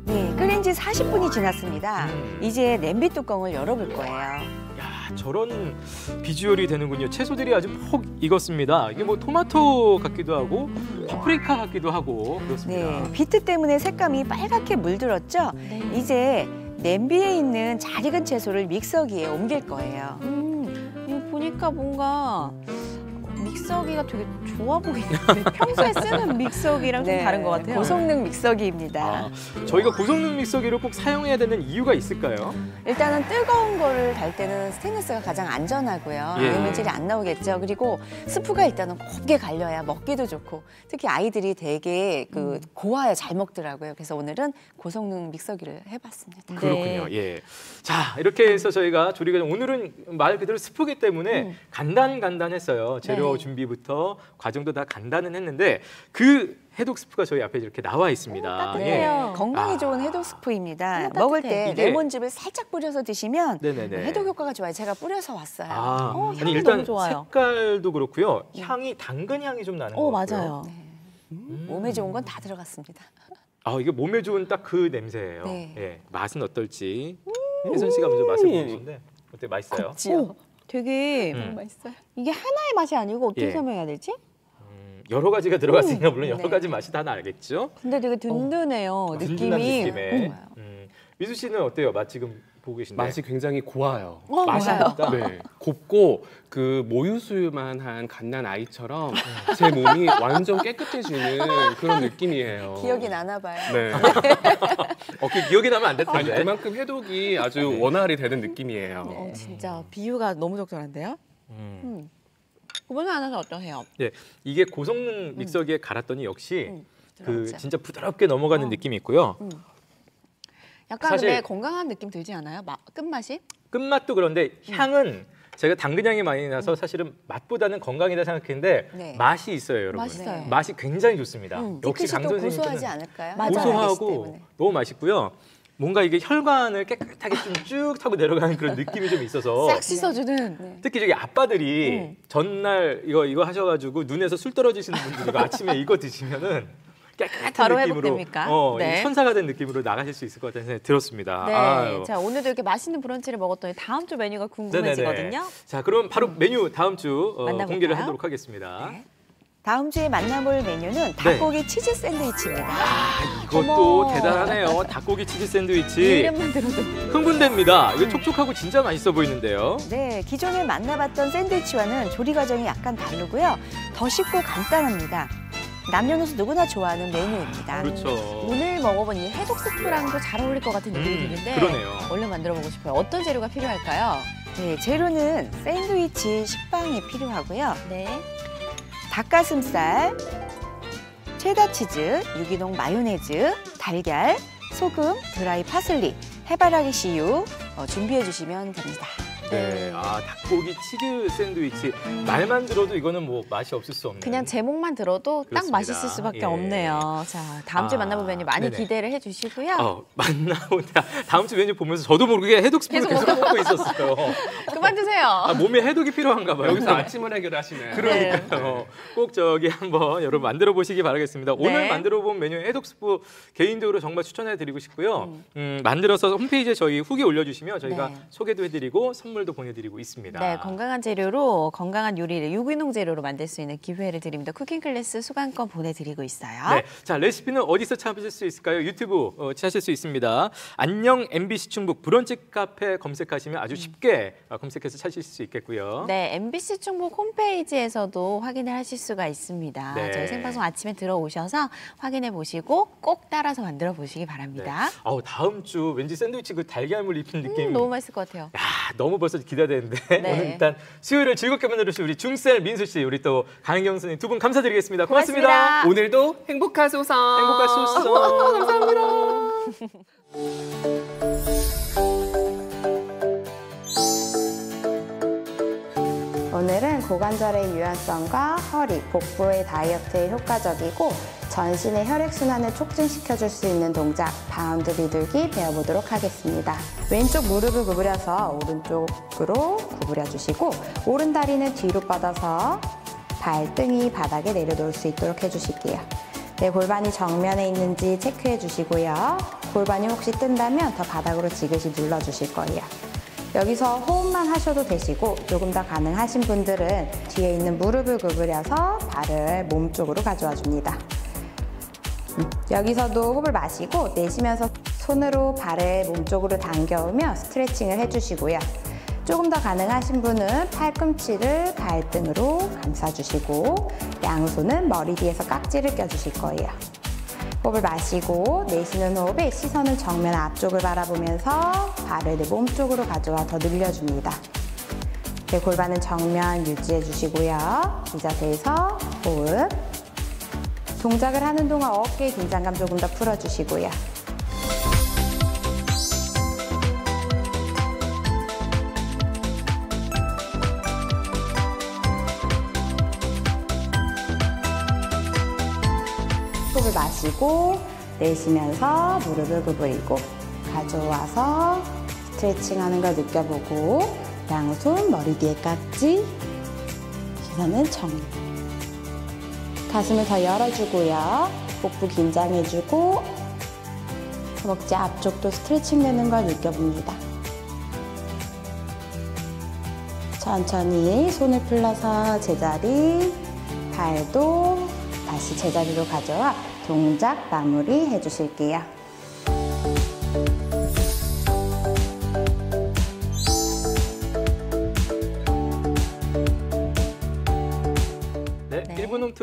네, 끓인 지 40분이 지났습니다. 음. 이제 냄비 뚜껑을 열어볼 거예요. 야, 저런 비주얼이 되는군요. 채소들이 아주 폭 익었습니다. 이게 뭐 토마토 같기도 하고 파프리카 같기도 하고 그렇습니다. 네, 비트 때문에 색감이 빨갛게 물들었죠? 네. 이제 냄비에 있는 잘 익은 채소를 믹서기에 옮길 거예요. 음, 이거 보니까 뭔가 믹서기가 되게 좋아 보이는데 평소에 쓰는 믹서기랑 좀 다른 것 같아요. 네, 고성능 믹서기입니다. 아, 저희가 고성능 믹서기를 꼭 사용해야 되는 이유가 있을까요? 일단은 뜨거운 거를 달 때는 스테인리스가 가장 안전하고요. 예. 이물질이 안 나오겠죠. 그리고 스프가 일단은 곱게 갈려야 먹기도 좋고 특히 아이들이 되게 그 고와야 잘 먹더라고요. 그래서 오늘은 고성능 믹서기를 해봤습니다. 그렇군요. 예. 자, 이렇게 해서 저희가 조리가 오늘은 말 그대로 스프기 때문에 간단 간단했어요. 재료 네. 준비부터 과정도 다 간단은 했는데 그 해독 스프가 저희 앞에 이렇게 나와 있습니다. 따뜻해요. 네, 건강에 아. 좋은 해독 스프입니다. 먹을. 때 이게- 레몬즙을 살짝 뿌려서 드시면 네네네. 해독 효과가 좋아요. 제가 뿌려서 왔어요. 아, 어, 아니 향이 일단 너무 좋아요. 색깔도 그렇고요. 향이 당근 향이 좀 나는 어, 것 같고요. 맞아요. 몸에 좋은 건 다 들어갔습니다. 아, 이게 몸에 좋은 딱 그 냄새예요. 네. 예. 맛은 어떨지 혜선 씨가 먼저 맛을 보여주신데 어때 맛있어요? 지요. 되게 음. 맛있어요. 이게 하나의 맛이 아니고 어떻게 예. 설명해야 되지? 음, 여러 가지가 들어갔으니까 물론 여러 네. 가지 맛이 다 나겠죠. 근데 되게 든든해요. 든든한 느낌이. 음. 음. 미수 씨는 어때요? 맛 지금 보고 계신데 맛이 굉장히 고와요. 어, 맛이 고와요? 네, 곱고 그 모유수유만 한 갓난 아이처럼 제 몸이 완전 깨끗해지는 그런 느낌이에요. 기억이 나나 봐요. 네. 어, 그 기억이 나면 안 텐데. 그만큼 해독이 아주 원활히 되는 느낌이에요. 어, 진짜 비유가 너무 적절한데요? 음. 음. 고번호 아나운서 어떠세요? 예, 이게 고성능 믹서기에 갈았더니 역시 음, 그? 진짜 부드럽게 넘어가는 어. 느낌이 있고요. 음. 약간 사실- 근데 건강한 느낌 들지 않아요? 마, 끝맛이? 끝맛도 그런데 향은 제가 당근향이 많이 나서 사실은 맛보다는 건강이다 생각했는데 네. 맛이 있어요, 여러분. 맛있어요. 맛이 굉장히 좋습니다. 음, 역시 피크시도 강선 고소하지 선생님께는 않을까요? 고소하고 때문에. 너무 맛있고요. 뭔가 이게 혈관을 깨끗하게 좀 쭉 타고 내려가는 그런 느낌이 좀 있어서 싹 씻어주는. 특히 저기 아빠들이 음. 전날 이거 이거 하셔가지고 눈에서 술 떨어지시는 분들이 아침에 이거 드시면은 깨끗한 바로 느낌으로 회복됩니까? 어, 네. 천사가 된 느낌으로 나가실 수 있을 것 같다는 생각이 들었습니다. 네. 아유. 자 오늘도 이렇게 맛있는 브런치를 먹었더니 다음 주 메뉴가 궁금해지거든요. 자, 그럼 바로 메뉴 다음 주 어? 공개를 하도록 하겠습니다. 네. 다음 주에 만나볼 메뉴는 닭고기 치즈 샌드위치입니다. 아, 이것도 어머. 대단하네요. 닭고기 치즈 샌드위치. 이름만 들어도. 흥분됩니다. 이거 촉촉하고 진짜 맛있어 보이는데요. 네, 기존에 만나봤던 샌드위치와는 조리 과정이 약간 다르고요. 더 쉽고 간단합니다. 남녀노소 누구나 좋아하는 메뉴입니다. 그렇죠. 오늘 먹어본 이 해독 스프랑도 잘 어울릴 것 같은 느낌이 음, 드는데 그러네요. 얼른 만들어 보고 싶어요. 어떤 재료가 필요할까요? 네, 재료는 샌드위치 식빵이 필요하고요. 네. 닭가슴살, 체다 치즈, 유기농 마요네즈, 달걀, 소금, 드라이 파슬리, 해바라기 씨유 어, 준비해 주시면 됩니다. 네. 아, 닭고기 치즈 샌드위치. 말만 들어도 이거는 뭐 맛이 없을 수 없는. 그냥 제목만 들어도 딱 그렇습니다. 맛있을 수밖에 예. 없네요. 자, 다음 주에 아, 만나본 메뉴 많이 네네. 기대를 해주시고요. 어, 만나보다 다음 주 메뉴 보면서 저도 모르게 해독 스프를 계속 계속 먹고 있었어요. 그만 드세요. 아, 몸에 해독이 필요한가 봐요. 여기서 아침을 해결하시네. 그러니까요. 꼭 저기 한번 여러분 만들어 보시기 바라겠습니다. 오늘 네. 만들어 본 메뉴 해독 스프 개인적으로 정말 추천해 드리고 싶고요. 음, 만들어서 홈페이지에 저희 후기 올려 주시면 저희가 네. 소개도 해 드리고 선물 도 보내 드리고 있습니다. 네, 건강한 재료로 건강한 요리를 유기농 재료로 만들 수 있는 기회를 드립니다. 쿠킹 클래스 수강권 보내드리고 있어요. 네, 자 레시피는 어디서 찾으실 수 있을까요? 유튜브 어, 찾으실 수 있습니다. 안녕 MBC 충북 브런치 카페 검색하시면 아주 쉽게 어, 검색해서 찾으실 수 있겠고요. 네, MBC 충북 홈페이지에서도 확인을 하실 수가 있습니다. 네. 저희 생방송 아침에 들어오셔서 확인해 보시고 꼭 따라서 만들어 보시기 바랍니다. 어우, 다음 주 왠지 샌드위치 그 달걀물 입힌 느낌 음, 너무 맛있을 것 같아요. 야, 너무 벌써 기대되는데 네. 오늘 일단 수요일을 즐겁게 만들어주신 우리 중셀 민수 씨, 우리 또 강경 선생님 두 분 감사드리겠습니다. 고맙습니다. 고맙습니다. 오늘도 행복하소서. 행복하소서. 감사합니다. 오늘은 고관절의 유연성과 허리, 복부의 다이어트에 효과적이고 전신의 혈액순환을 촉진시켜줄 수 있는 동작 바운드 비둘기 배워보도록 하겠습니다. 왼쪽 무릎을 구부려서 오른쪽으로 구부려 주시고 오른 다리는 뒤로 뻗어서 발등이 바닥에 내려놓을 수 있도록 해주실게요. 네, 골반이 정면에 있는지 체크해 주시고요. 골반이 혹시 뜬다면 더 바닥으로 지그시 눌러 주실 거예요. 여기서 호흡만 하셔도 되시고 조금 더 가능하신 분들은 뒤에 있는 무릎을 구부려서 발을 몸 쪽으로 가져와 줍니다. 음, 여기서도 호흡을 마시고 내쉬면서 손으로 발을 몸 쪽으로 당겨오며 스트레칭을 해주시고요. 조금 더 가능하신 분은 팔꿈치를 발등으로 감싸주시고 양손은 머리 뒤에서 깍지를 껴주실 거예요. 호흡을 마시고 내쉬는 호흡에 시선은 정면 앞쪽을 바라보면서 발을 내 몸 쪽으로 가져와 더 늘려줍니다. 네, 골반은 정면 유지해 주시고요. 이 자세에서 호흡. 동작을 하는 동안 어깨 긴장감 조금 더 풀어주시고요. 호흡을 마시고 내쉬면서 무릎을 구부리고 가져와서 스트레칭 하는 걸 느껴보고 양손 머리 뒤에 깍지 시선은 정면 가슴을 더 열어주고요 복부 긴장해주고 허벅지 앞쪽도 스트레칭 되는 걸 느껴봅니다 천천히 손을 풀러서 제자리 발도 다시 제자리로 가져와 동작 마무리 해주실게요.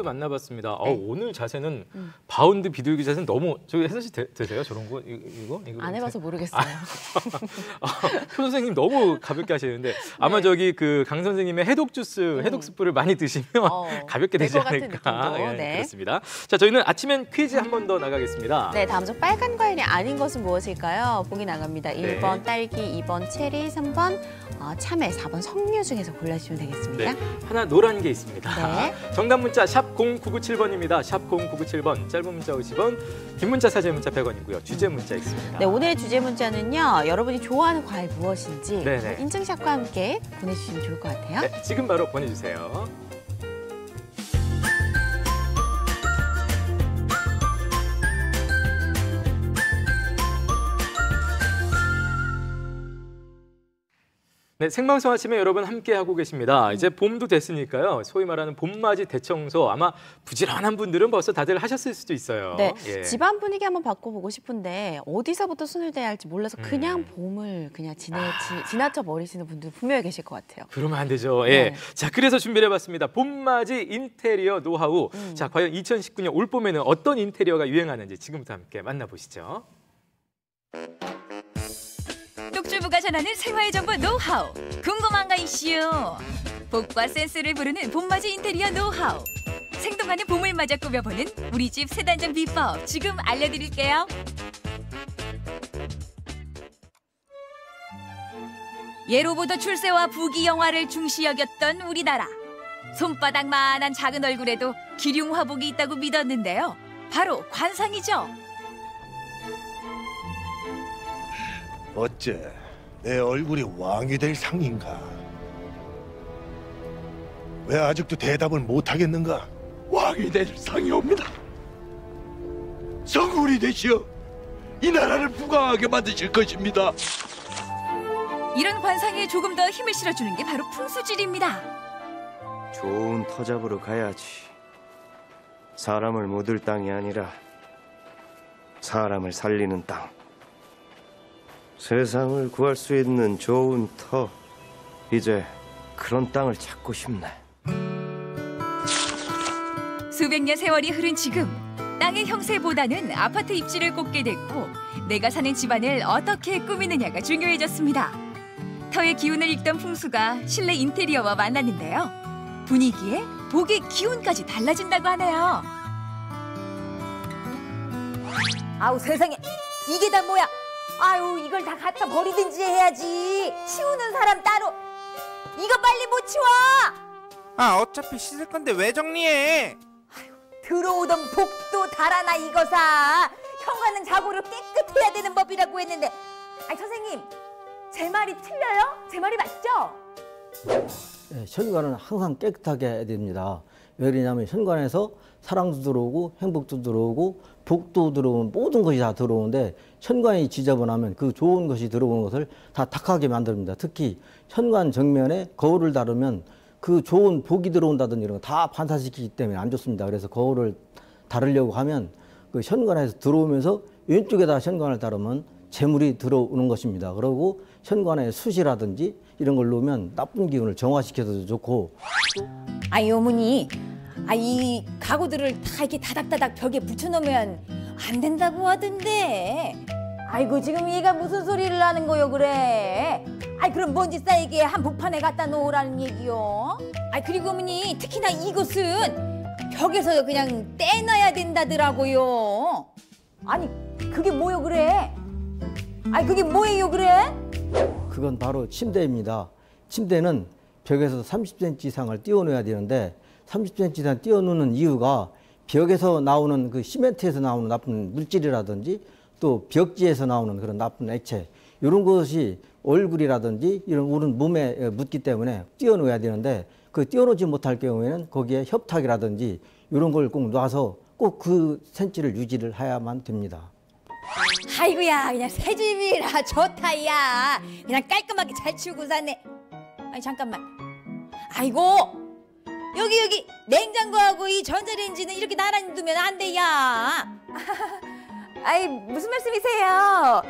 만나봤습니다. 어, 네. 오늘 자세는 음. 바운드 비둘기 자세는 너무 저기 혜선 씨 되, 되세요? 저런 거 이- 이거 이거 안 해봐서 모르겠어요. 표 선생님 너무 가볍게 하시는데 아마 네. 저기 그 강 선생님의 해독 주스, 해독 스프를 많이 드시면 가볍게 되지 음. 어, 될것 같은 않을까. 예, 네. 그렇습니다. 자, 저희는 아침엔 퀴즈 한 번 더 나가겠습니다. 네, 다음 중 빨간 과일이 아닌 것은 무엇일까요? 보기 나갑니다. 네. 1번 딸기, 2번 체리, 3번 어, 참외, 4번 석류 중에서 골라주시면 되겠습니다. 네, 하나 노란 게 있습니다. 네. 정답 문자 샵 0997번입니다. 샵 0997번, 짧은 문자 50원, 긴 문자 사진 문자 100원이고요. 주제 문자 있습니다. 네, 오늘의 주제 문자는요. 여러분이 좋아하는 과일 무엇인지 네네. 인증샷과 함께 보내주시면 좋을 것 같아요. 네, 지금 바로 보내주세요. 네, 생방송 아침에 여러분 함께 하고 계십니다. 이제 봄도 됐으니까요. 소위 말하는 봄맞이 대청소 아마 부지런한 분들은 벌써 다들 하셨을 수도 있어요. 네, 예. 집안 분위기 한번 바꿔보고 싶은데 어디서부터 손을 대야 할지 몰라서 음. 그냥 봄을 그냥 지내, 지, 지나쳐 버리시는 분들 분명히 계실 것 같아요. 그러면 안 되죠. 예. 네. 자, 그래서 준비를 해봤습니다. 봄맞이 인테리어 노하우. 음. 자, 과연 2019년 올 봄에는 어떤 인테리어가 유행하는지 지금부터 함께 만나보시죠. 뚝주부가 전하는 생활 정보 노하우. 궁금한가 이슈? 복과 센스를 부르는 봄맞이 인테리어 노하우. 생동하는 봄을 맞아 꾸며보는 우리 집 세단장 비법 지금 알려드릴게요. 예로부터 출세와 부귀 영화를 중시 여겼던 우리나라. 손바닥만한 작은 얼굴에도 기륭 화복이 있다고 믿었는데요. 바로 관상이죠. 어째 내 얼굴이 왕이 될 상인가? 왜 아직도 대답을 못 하겠는가? 왕이 될 상이옵니다. 성군이 되시어 이 나라를 부강하게 만드실 것입니다. 이런 관상에 조금 더 힘을 실어주는 게 바로 풍수질입니다. 좋은 터 잡으러 가야지. 사람을 묻을 땅이 아니라 사람을 살리는 땅. 세상을 구할 수 있는 좋은 터. 이제 그런 땅을 찾고 싶네. 수백 년 세월이 흐른 지금 땅의 형세보다는 아파트 입지를 꼽게 됐고 내가 사는 집안을 어떻게 꾸미느냐가 중요해졌습니다. 터의 기운을 읽던 풍수가 실내 인테리어와 만났는데요. 분위기에 복의 기운까지 달라진다고 하네요. 아우 세상에 이게 다 뭐야? 아유 이걸 다 갖다 버리든지 해야지. 치우는 사람 따로. 이거 빨리 못 치워. 아 어차피 씻을 건데 왜 정리해? 들어오던 복도 달아나 이거사. 현관은 자고로 깨끗해야 되는 법이라고 했는데. 아니 선생님 제 말이 틀려요? 제 말이 맞죠? 예, 현관은 항상 깨끗하게 해야 됩니다. 왜 그러냐면 현관에서 사랑도 들어오고 행복도 들어오고 복도 들어오는 모든 것이 다 들어오는데 현관이 지저분하면 그 좋은 것이 들어오는 것을 다 탁하게 만듭니다. 특히 현관 정면에 거울을 다루면 그 좋은 복이 들어온다든지 이런 거 다 반사시키기 때문에 안 좋습니다. 그래서 거울을 다루려고 하면 그 현관에서 들어오면서 왼쪽에다 현관을 다루면 재물이 들어오는 것입니다. 그리고 현관에 숯이라든지 이런 걸 놓으면 나쁜 기운을 정화시켜도 좋고 아이 어머니, 아이 가구들을 다 이렇게 다닥다닥 벽에 붙여놓으면 안 된다고 하던데. 아이고 지금 얘가 무슨 소리를 하는 거요 그래? 아이 그럼 먼지 쌓이게 한복판에 갖다 놓으라는 얘기요. 아이 그리고 어머니 특히나 이곳은 벽에서 그냥 떼놔야 된다더라고요. 아니 그게 뭐요 그래? 아이 그게 뭐예요 그래? 그건 바로 침대입니다. 침대는 벽에서 30cm 이상을 띄워놓아야 되는데 30cm 이상 띄워놓는 이유가 벽에서 나오는 그 시멘트에서 나오는 나쁜 물질이라든지 또 벽지에서 나오는 그런 나쁜 액체 이런 것이 얼굴이라든지 이런 우리 몸에 묻기 때문에 띄워놓아야 되는데 그 띄워놓지 못할 경우에는 거기에 협탁이라든지 이런 걸 꼭 놔서 꼭 그 센치를 유지를 해야만 됩니다. 아이고야 그냥 새 집이라 좋다 야. 그냥 깔끔하게 잘 치우고 사네. 아니 잠깐만. 아이고 여기 여기 냉장고하고 이 전자레인지는 이렇게 나란히 두면 안 돼야 아이 무슨 말씀이세요?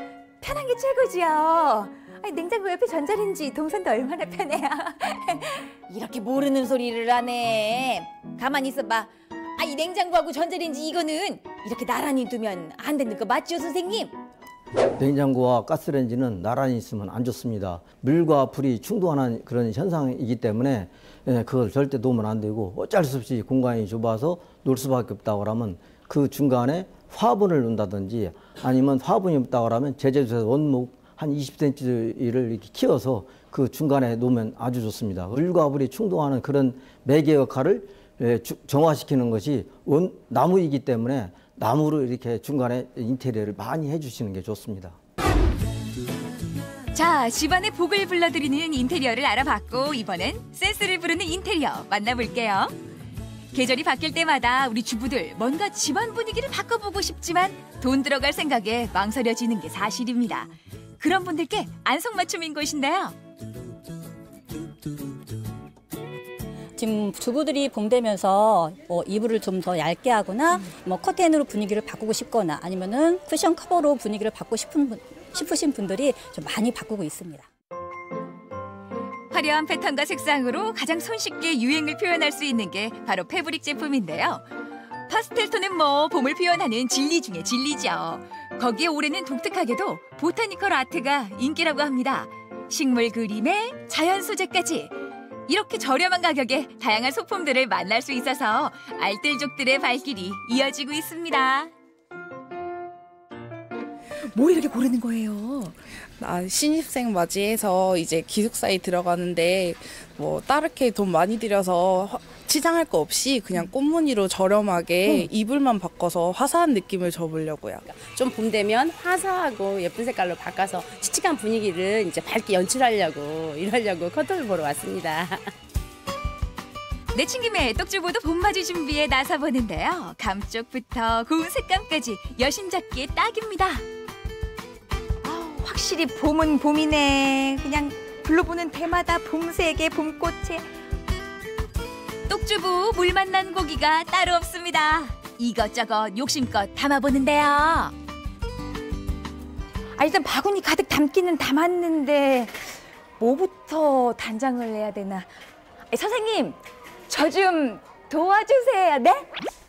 편한 게 최고지요. 아니 냉장고 옆에 전자레인지 동선도 얼마나 편해요? 이렇게 모르는 소리를 하네. 가만히 있어봐. 아, 이 냉장고하고 전자레인지 이거는 이렇게 나란히 두면 안 되는 거 맞죠, 선생님? 냉장고와 가스레인지는 나란히 있으면 안 좋습니다. 물과 불이 충돌하는 그런 현상이기 때문에 예, 그걸 절대 놓으면 안 되고 어쩔 수 없이 공간이 좁아서 놓을 수밖에 없다고 하면 그 중간에 화분을 놓는다든지 아니면 화분이 없다고 하면 제재소에서 원목 한 20cm를 이렇게 키워서 그 중간에 놓으면 아주 좋습니다. 물과 불이 충돌하는 그런 매개 역할을 예, 주- 정화시키는 것이 원, 나무이기 때문에 나무로 이렇게 중간에 인테리어를 많이 해주시는 게 좋습니다. 자, 집안의 복을 불러드리는 인테리어를 알아봤고 이번엔 센스를 부르는 인테리어 만나볼게요. 계절이 바뀔 때마다 우리 주부들 뭔가 집안 분위기를 바꿔보고 싶지만 돈 들어갈 생각에 망설여지는 게 사실입니다. 그런 분들께 안성맞춤인 곳인데요. 지금 주부들이 봄 되면서 뭐 이불을 좀 더 얇게 하거나 뭐 커튼으로 분위기를 바꾸고 싶거나 아니면은 쿠션 커버로 분위기를 바꾸고 싶은 분, 싶으신 분들이 좀 많이 바꾸고 있습니다. 화려한 패턴과 색상으로 가장 손쉽게 유행을 표현할 수 있는 게 바로 패브릭 제품인데요. 파스텔 톤은 뭐 봄을 표현하는 진리 중에 진리죠. 거기에 올해는 독특하게도 보타니컬 아트가 인기라고 합니다. 식물 그림에 자연 소재까지 이렇게 저렴한 가격에 다양한 소품들을 만날 수 있어서 알뜰족들의 발길이 이어지고 있습니다. 뭐 이렇게 고르는 거예요? 나 신입생 맞이해서 이제 기숙사에 들어가는데 뭐 따르게 돈 많이 들여서 화- 치장할 거 없이 그냥 꽃무늬로 저렴하게 이불만 바꿔서 화사한 느낌을 줘보려고요. 좀 봄 되면 화사하고 예쁜 색깔로 바꿔서 칙칙한 분위기를 이제 밝게 연출하려고 이러려고 커튼을 보러 왔습니다. 내친 김에 떡주부도 봄맞이 준비에 나서 보는데요. 감쪽부터 고운 색감까지 여심 잡기에 딱입니다. 확실히 봄은 봄이네. 그냥 불러보는 때마다 봄색의 봄꽃에 똑주부 물 만난 고기가 따로 없습니다. 이것저것 욕심껏 담아보는데요. 아 일단 바구니 가득 담기는 담았는데 뭐부터 단장을 해야 되나? 에, 선생님 저 좀 도와주세요. 네?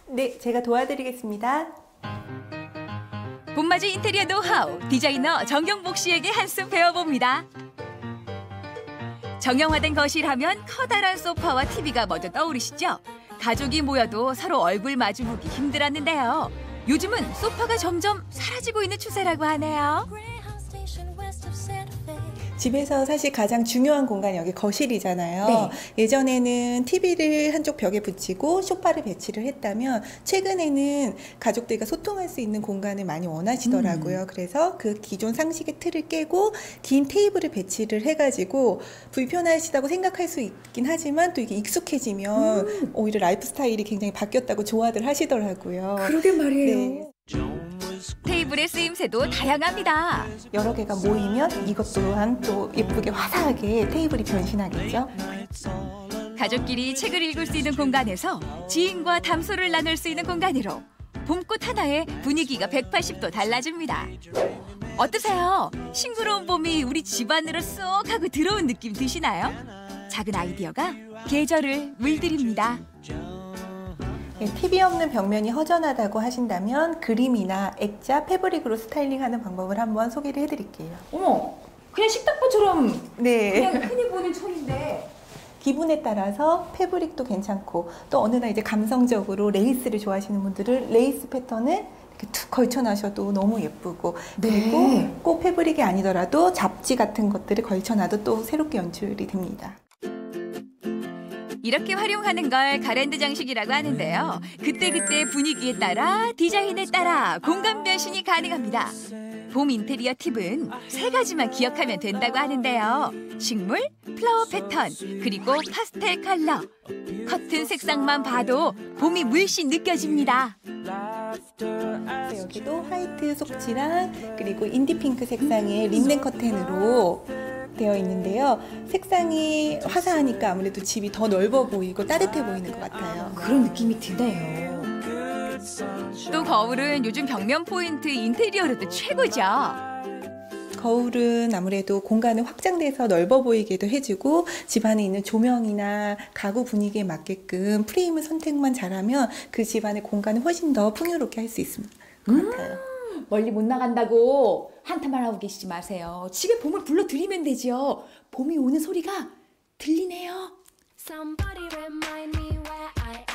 네, 제가 도와드리겠습니다. 봄맞이 인테리어 노하우 디자이너 정경복 씨에게 한수 배워봅니다. 정형화된 거실 하면 커다란 소파와 TV가 먼저 떠오르시죠? 가족이 모여도 서로 얼굴 마주보기 힘들었는데요. 요즘은 소파가 점점 사라지고 있는 추세라고 하네요. 집에서 사실 가장 중요한 공간이 여기 거실이잖아요. 네. 예전에는 TV를 한쪽 벽에 붙이고 소파를 배치를 했다면 최근에는 가족들과 소통할 수 있는 공간을 많이 원하시더라고요. 음. 그래서 그 기존 상식의 틀을 깨고 긴 테이블을 배치를 해가지고 불편하시다고 생각할 수 있긴 하지만 또 이게 익숙해지면 음. 오히려 라이프 스타일이 굉장히 바뀌었다고 좋아들 하시더라고요. 그러게 말이에요. 네. 테이블의 쓰임새도 다양합니다. 여러 개가 모이면 이것 또한 또 예쁘게 화사하게 테이블이 변신하겠죠. 가족끼리 책을 읽을 수 있는 공간에서 지인과 담소를 나눌 수 있는 공간으로 봄꽃 하나에 분위기가 180도 달라집니다. 어떠세요? 싱그러운 봄이 우리 집안으로 쏙 하고 들어온 느낌 드시나요? 작은 아이디어가 계절을 물들입니다. TV 예, 없는 벽면이 허전하다고 하신다면 그림이나 액자, 패브릭으로 스타일링하는 방법을 한번 소개를 해드릴게요. 어머, 그냥 식탁보처럼 네. 그냥 흔히 보는 천인데 기분에 따라서 패브릭도 괜찮고 또 어느 날 이제 감성적으로 레이스를 좋아하시는 분들은 레이스 패턴을 이렇게 툭 걸쳐놔셔도 너무 예쁘고 네. 그리고 꼭 패브릭이 아니더라도 잡지 같은 것들을 걸쳐놔도 또 새롭게 연출이 됩니다. 이렇게 활용하는 걸 가랜드 장식이라고 하는데요. 그때그때 분위기에 따라 디자인에 따라 공간 변신이 가능합니다. 봄 인테리어 팁은 세 가지만 기억하면 된다고 하는데요. 식물, 플라워 패턴, 그리고 파스텔 컬러. 커튼 색상만 봐도 봄이 물씬 느껴집니다. 그래서 여기도 화이트 속지랑 그리고 인디 핑크 색상의 린넨 커튼으로 되어 있는데요. 색상이 화사하니까 아무래도 집이 더 넓어 보이고 따뜻해 보이는 것 같아요. 그런 느낌이 드네요. 또 거울은 요즘 벽면 포인트 인테리어로도 최고죠. 거울은 아무래도 공간을 확장돼서 넓어 보이게도 해주고 집안에 있는 조명이나 가구 분위기에 맞게끔 프레임을 선택만 잘하면 그 집안의 공간을 훨씬 더 풍요롭게 할 수 있습니다. 것 같아요. 멀리 못 나간다고 한탄만 하고 계시지 마세요. 집에 봄을 불러드리면 되죠. 봄이 오는 소리가 들리네요.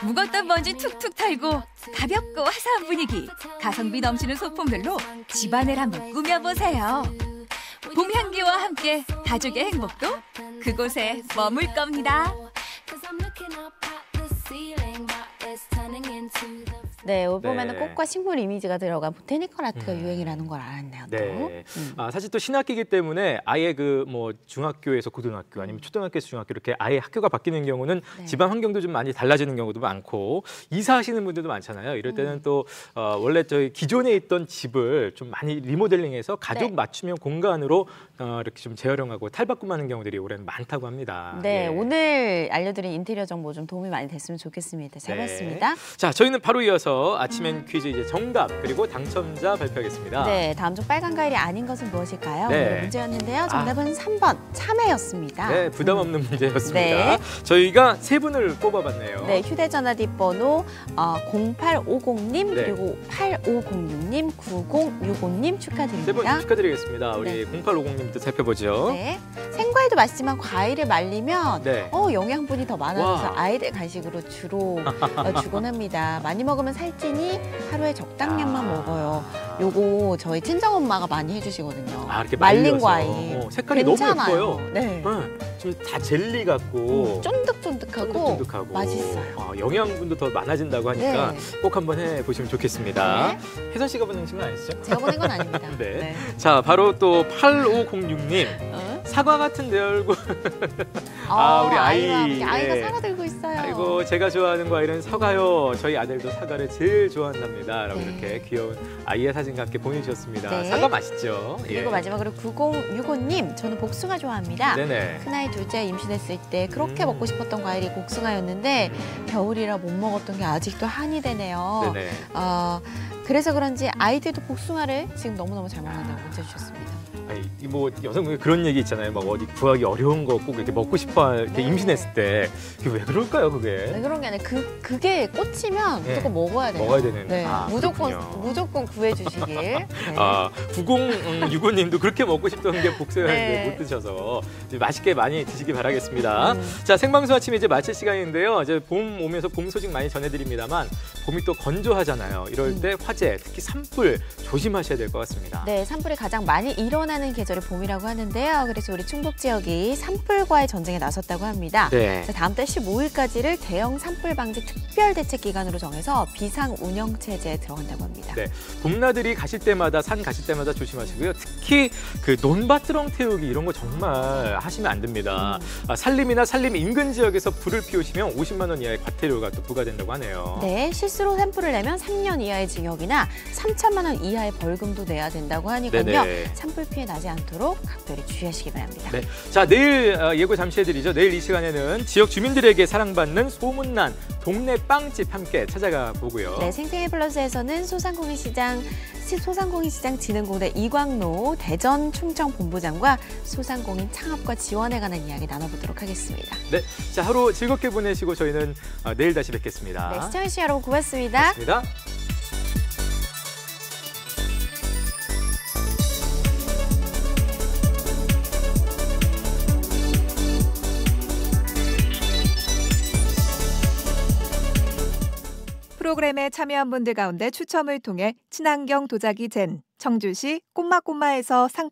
묵었던 먼지 툭툭 털고 가볍고 화사한 분위기, 가성비 넘치는 소품들로 집안을 한번 꾸며보세요. 봄 향기와 함께 가족의 행복도 그곳에 머물 겁니다. 네, 올 봄에는 네. 꽃과 식물 이미지가 들어간 보테니컬 아트가 음. 유행이라는 걸 알았네요. 또. 네. 음. 아, 사실 또 신학기이기 때문에 아예 그 뭐 중학교에서 고등학교 아니면 초등학교에서 중학교 이렇게 아예 학교가 바뀌는 경우는 네. 집안 환경도 좀 많이 달라지는 경우도 많고 이사하시는 분들도 많잖아요. 이럴 때는 음. 또 어, 원래 저희 기존에 있던 집을 좀 많이 리모델링해서 가족 네. 맞춤형 공간으로 어, 이렇게 좀 재활용하고 탈바꿈하는 경우들이 올해는 많다고 합니다. 네, 예. 오늘 알려드린 인테리어 정보 좀 도움이 많이 됐으면 좋겠습니다. 잘 네. 봤습니다. 자, 저희는 바로 이어서 아침엔 퀴즈 이제 정답 그리고 당첨자 발표하겠습니다. 네, 다음 중 빨간 과일이 아닌 것은 무엇일까요? 네. 문제였는데요. 정답은 3번 참외였습니다. 네, 부담 없는 문제였습니다. 네. 저희가 세 분을 뽑아봤네요. 네, 휴대전화 뒷번호 어, 0850님 네. 그리고 8506님 9065님 세분 축하드립니다. 축하드리겠습니다. 우리 0850님도 살펴보죠. 네, 생과일도 맛있지만 과일을 말리면 네. 어, 영양분이 더 많아져서 와. 아이들 간식으로 주로 어, 주곤 합니다. 많이 먹으면 살찌니 하루에 적당량만 먹어요. 요거 저희 친정 엄마가 많이 해주시거든요. 아, 이렇게 말린 말려서. 과일. 어, 색깔이 괜찮아요. 너무 예뻐요. 네. 좀다 젤리 같고 쫀득쫀득하고 쫀득쫀득하고 맛있어요. 어, 영양분도 더 많아진다고 하니까 네. 꼭 한번 해 보시면 좋겠습니다. 혜선 씨가 보낸 건 아니시죠? 제가 보낸 건 아닙니다. 네. 자, 바로 또 8506님. 사과 같은 내 얼굴. 아, 우리 아이. 아이와 아이가 예. 사과 들고 있어요. 아이고 제가 좋아하는 과일은 사과요. 저희 아들도 사과를 제일 좋아한답니다. 라고 네. 이렇게 귀여운 아이의 사진과 함께 보내주셨습니다. 네. 사과 맛있죠? 그리고 예. 마지막으로 9065님 저는 복숭아 좋아합니다. 네네. 큰아이 둘째 임신했을 때 그렇게 음. 먹고 싶었던 과일이 복숭아였는데 겨울이라 못 먹었던 게 아직도 한이 되네요. 네네. 어, 그래서 그런지 아이들도 복숭아를 지금 너무너무 잘 먹는다고 문자 주셨습니다. 아니, 이뭐 여성분 그런 얘기 있잖아요. 막 어디 구하기 어려운 거 꼭 이렇게 먹고 싶어 이렇게 임신했을 때 그게 왜 그럴까요, 그게? 네, 그런 게 아니라 그, 그게 꽂히면 네. 무조건 먹어야 돼요. 먹어야 되는. 네, 아, 무조건, 그렇군요. 무조건 구해 주시길. 네. 아, 9065님도 그렇게 먹고 싶던 게 복수였는데 네. 못 드셔서 맛있게 많이 드시기 바라겠습니다. 음. 자, 생방송 아침 이제 마칠 시간인데요. 이제 봄 오면서 봄 소식 많이 전해드립니다만 봄이 또 건조하잖아요. 이럴 때 화재, 특히 산불 조심하셔야 될 것 같습니다. 음. 네, 산불이 가장 많이 일어나는 계절이 봄이라고 하는데요. 그래서 우리 충북 지역이 산불과의 전쟁에 나섰다고 합니다. 네. 자, 다음 달 15일까지를 대형 산불 방지 특별 대책 기간으로 정해서 비상 운영 체제에 들어간다고 합니다. 네, 봄나들이 가실 때마다 산 가실 때마다 조심하시고요. 특히 그 논밭드렁 태우기 이런 거 정말 하시면 안 됩니다. 아, 산림이나 산림 인근 지역에서 불을 피우시면 50만 원 이하의 과태료가 또 부과된다고 하네요. 네, 실수로 산불을 내면 3년 이하의 징역이나 3천만 원 이하의 벌금도 내야 된다고 하니까요. 네네. 산불 피해 나지 않도록 각별히 주의하시기 바랍니다. 네, 자 내일 어, 예고 잠시 해드리죠. 내일 이 시간에는 지역 주민들에게 사랑받는 소문난 동네 빵집 함께 찾아가 보고요. 네, 생생의 플러스에서는 소상공인시장 시- 소상공인시장 진흥공대 이광로 대전 충청 본부장과 소상공인 창업과 지원에 관한 이야기 나눠보도록 하겠습니다. 네, 자 하루 즐겁게 보내시고 저희는 어, 내일 다시 뵙겠습니다. 네, 시청해주신 여러분 고맙습니다. 고맙습니다. 프로그램에 참여한 분들 가운데 추첨을 통해 친환경 도자기 젠, 청주시 꼬마꼬마에서 상품